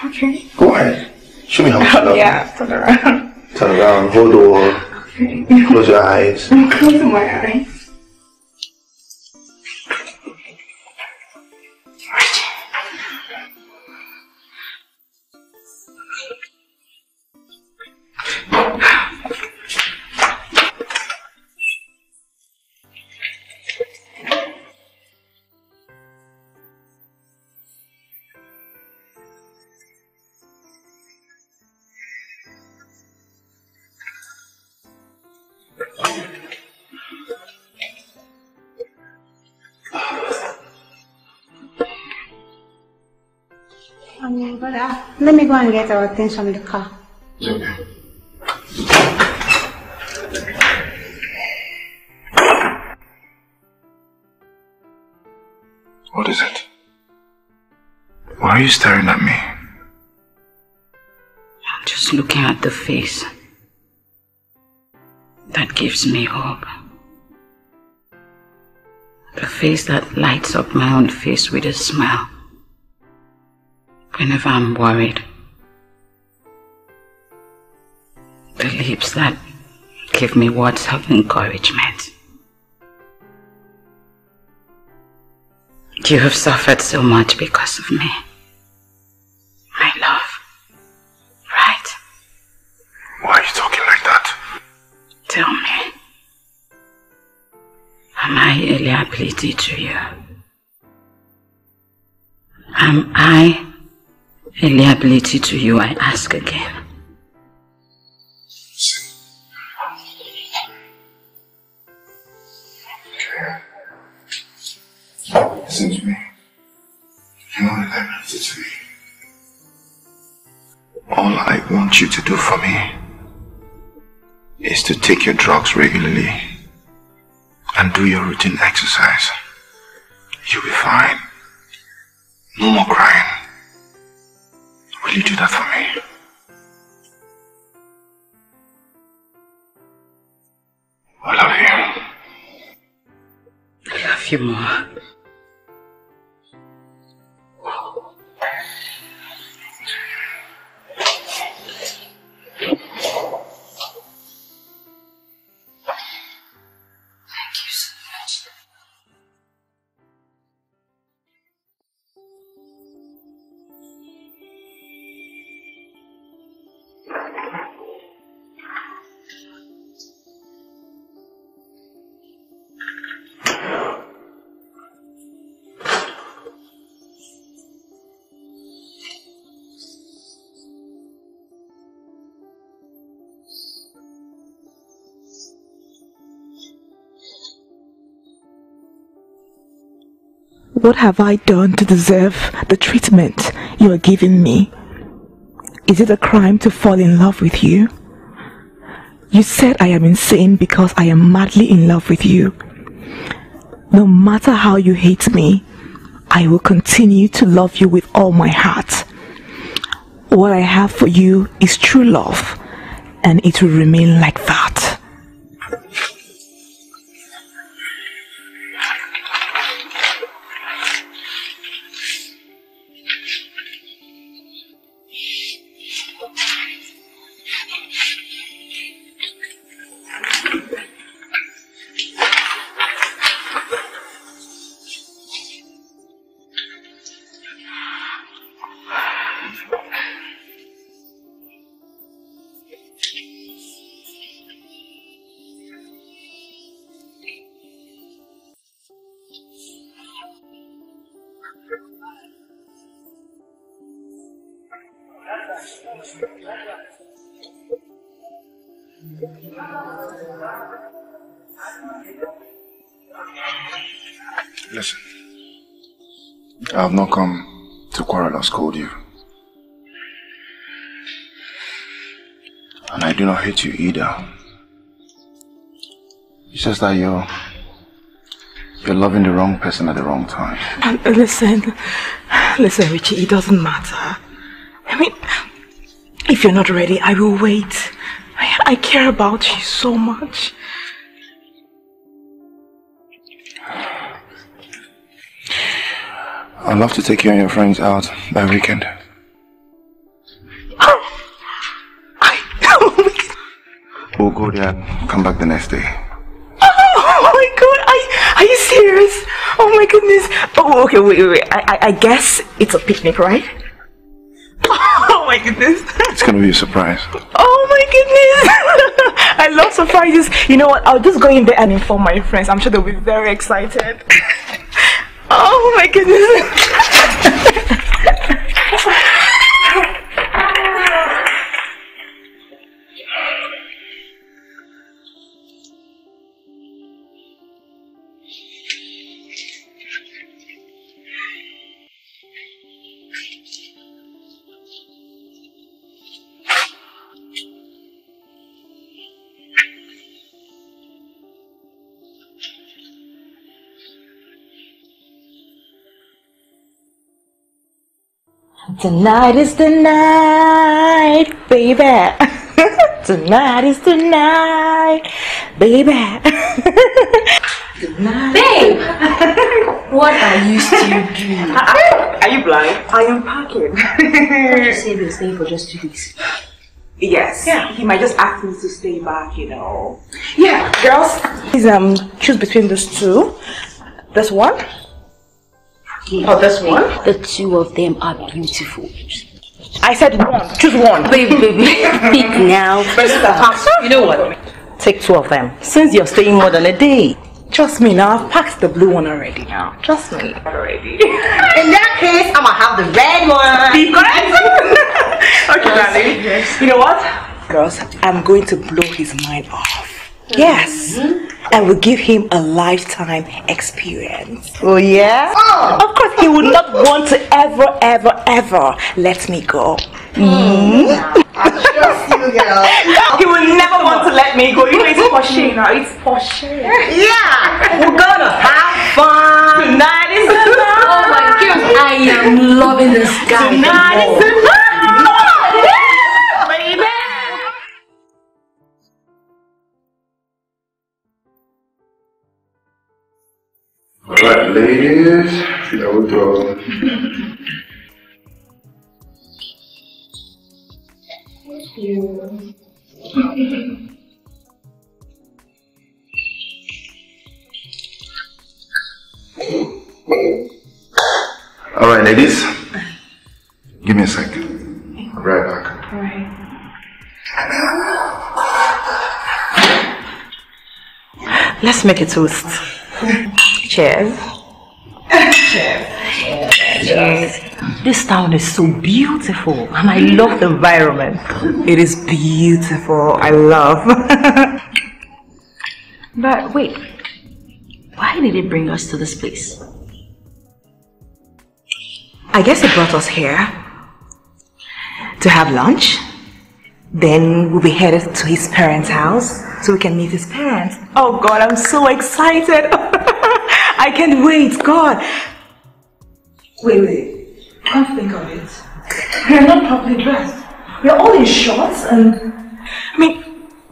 Okay. Go ahead. Show me how much you love yeah, turn around. Turn around, hold the wall. Close your eyes. *laughs* I'm closing my eyes. Let me go and get our things from the car. What is it? Why are you staring at me? I'm just looking at the face. That gives me hope. The face that lights up my own face with a smile. Whenever I'm worried. The lips that give me words of encouragement. You have suffered so much because of me. My love. Right? Why are you talking like that? Tell me. Am I a liability to you? Am I liability to you, I ask again? Listen to me. You know mean to me. All I want you to do for me is to take your drugs regularly and do your routine exercise. You'll be fine. No more crying. Will you do that for me? I love you. I love you more. What have I done to deserve the treatment you are giving me? Is it a crime to fall in love with you? You said I am insane because I am madly in love with you. No matter how you hate me, I will continue to love you with all my heart. What I have for you is true love, and it will remain like that. Listen, I have not come to quarrel or scold you. And I do not hate you either. It's just that you're you're loving the wrong person at the wrong time. Listen, listen, Richie, it doesn't matter. I mean, if you're not ready, I will wait. I, I care about you so much. I'd love to take you and your friends out by weekend. We'll go there and come back the next day. Oh my god, are, are you serious? Oh my goodness. Oh, okay, wait, wait, wait. I, I, I guess it's a picnic, right? *laughs* Oh my goodness. It's gonna be a surprise. Oh my goodness. *laughs* I love surprises. You know what? I'll just go in there and inform my friends. I'm sure they'll be very excited. *laughs* Oh my goodness. *laughs* Tonight is the night, baby. *laughs* Tonight is the night, baby. *laughs* Babe! what are you *laughs* still doing? Are you blind? I am packing. Can't you say you're staying for just two days? Yes. Yeah. He might just ask me to stay back, you know. Yeah, girls. Please um choose between those two. This one. Oh, this one. The two of them are beautiful. I said one. Choose one. Baby, baby. *laughs* Pick now. You know what? Take two of them. Since you're staying more than a day. Trust me now. I've packed the blue one already now. Trust me. Already. In that case, I'ma have the red one. *laughs* okay, darling. You know what? Girls, I'm going to blow his mind off. Yes. I will give him a lifetime experience. Oh yeah? Of course, he would not want to ever, ever, ever let me go. Mm. Trust you, girl. He will never want to let me go. You know, it's *laughs* Posh now. It's Posh. Yeah, we're gonna have fun. Tonight is the night. Oh my god, I am loving this guy. Tonight is the night. Alright, ladies. Here we go. Thank you. Alright, ladies. Give me a sec. I'll be right back. Let's make a toast. *laughs* Cheers. Cheers. Cheers. This town is so beautiful and I love the environment. It is beautiful. I love. *laughs* But wait, why did it bring us to this place? I guess it brought us here to have lunch. Then we'll be headed to his parents' house so we can meet his parents. Oh God, I'm so excited. *laughs* I can't wait, God. Wait, wait. Can't think of it. We're not properly dressed. We're all in shorts and I mean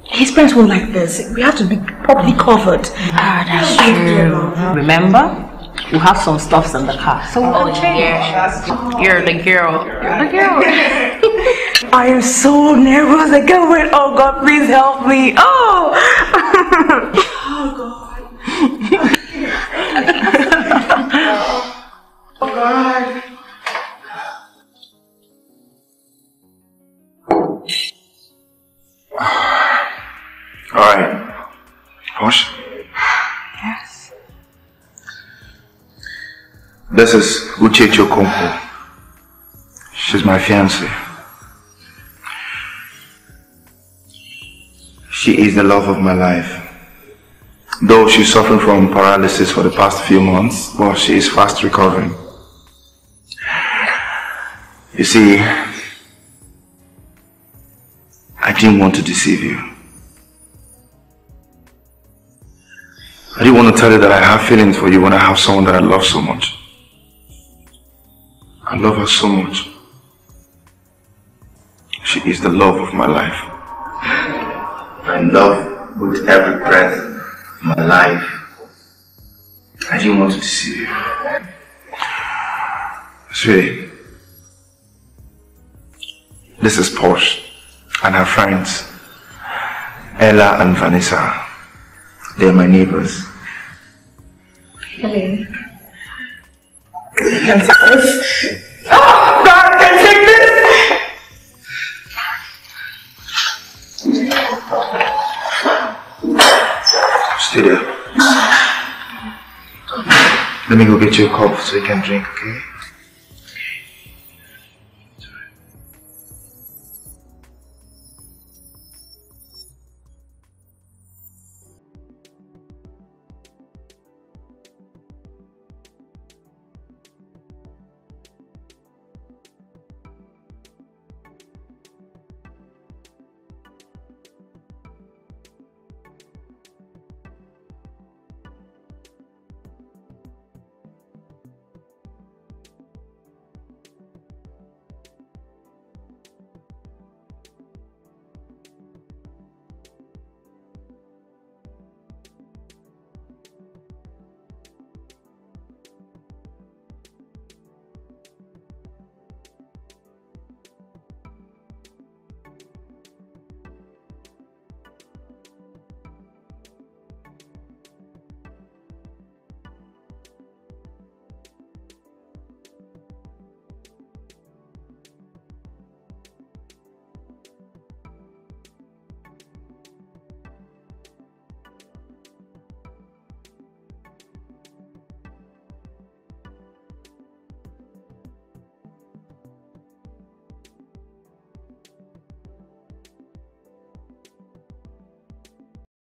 his parents won't like this. We have to be properly covered. Ah, that's true. Remember? We have some stuffs in the car. So we'll change. You're the girl. You're the girl. *laughs* I am so nervous. I can't wait. Oh God, please help me. Oh. *laughs* oh God. *laughs* Oh God. All right. Posh? Yes. This is Uchechi Kompo. She's my fiancée. She is the love of my life. Though she's suffering from paralysis for the past few months, but she is fast recovering. You see, I didn't want to deceive you. I didn't want to tell you that I have feelings for you when I have someone that I love so much. I love her so much. She is the love of my life. I love with every breath my life. I didn't want to deceive you. Sweetie, this is Posh and her friends, Ella and Vanessa. They're my neighbors. Hello. Can take this? Oh, God, Let me go get you a cup so you can drink, okay?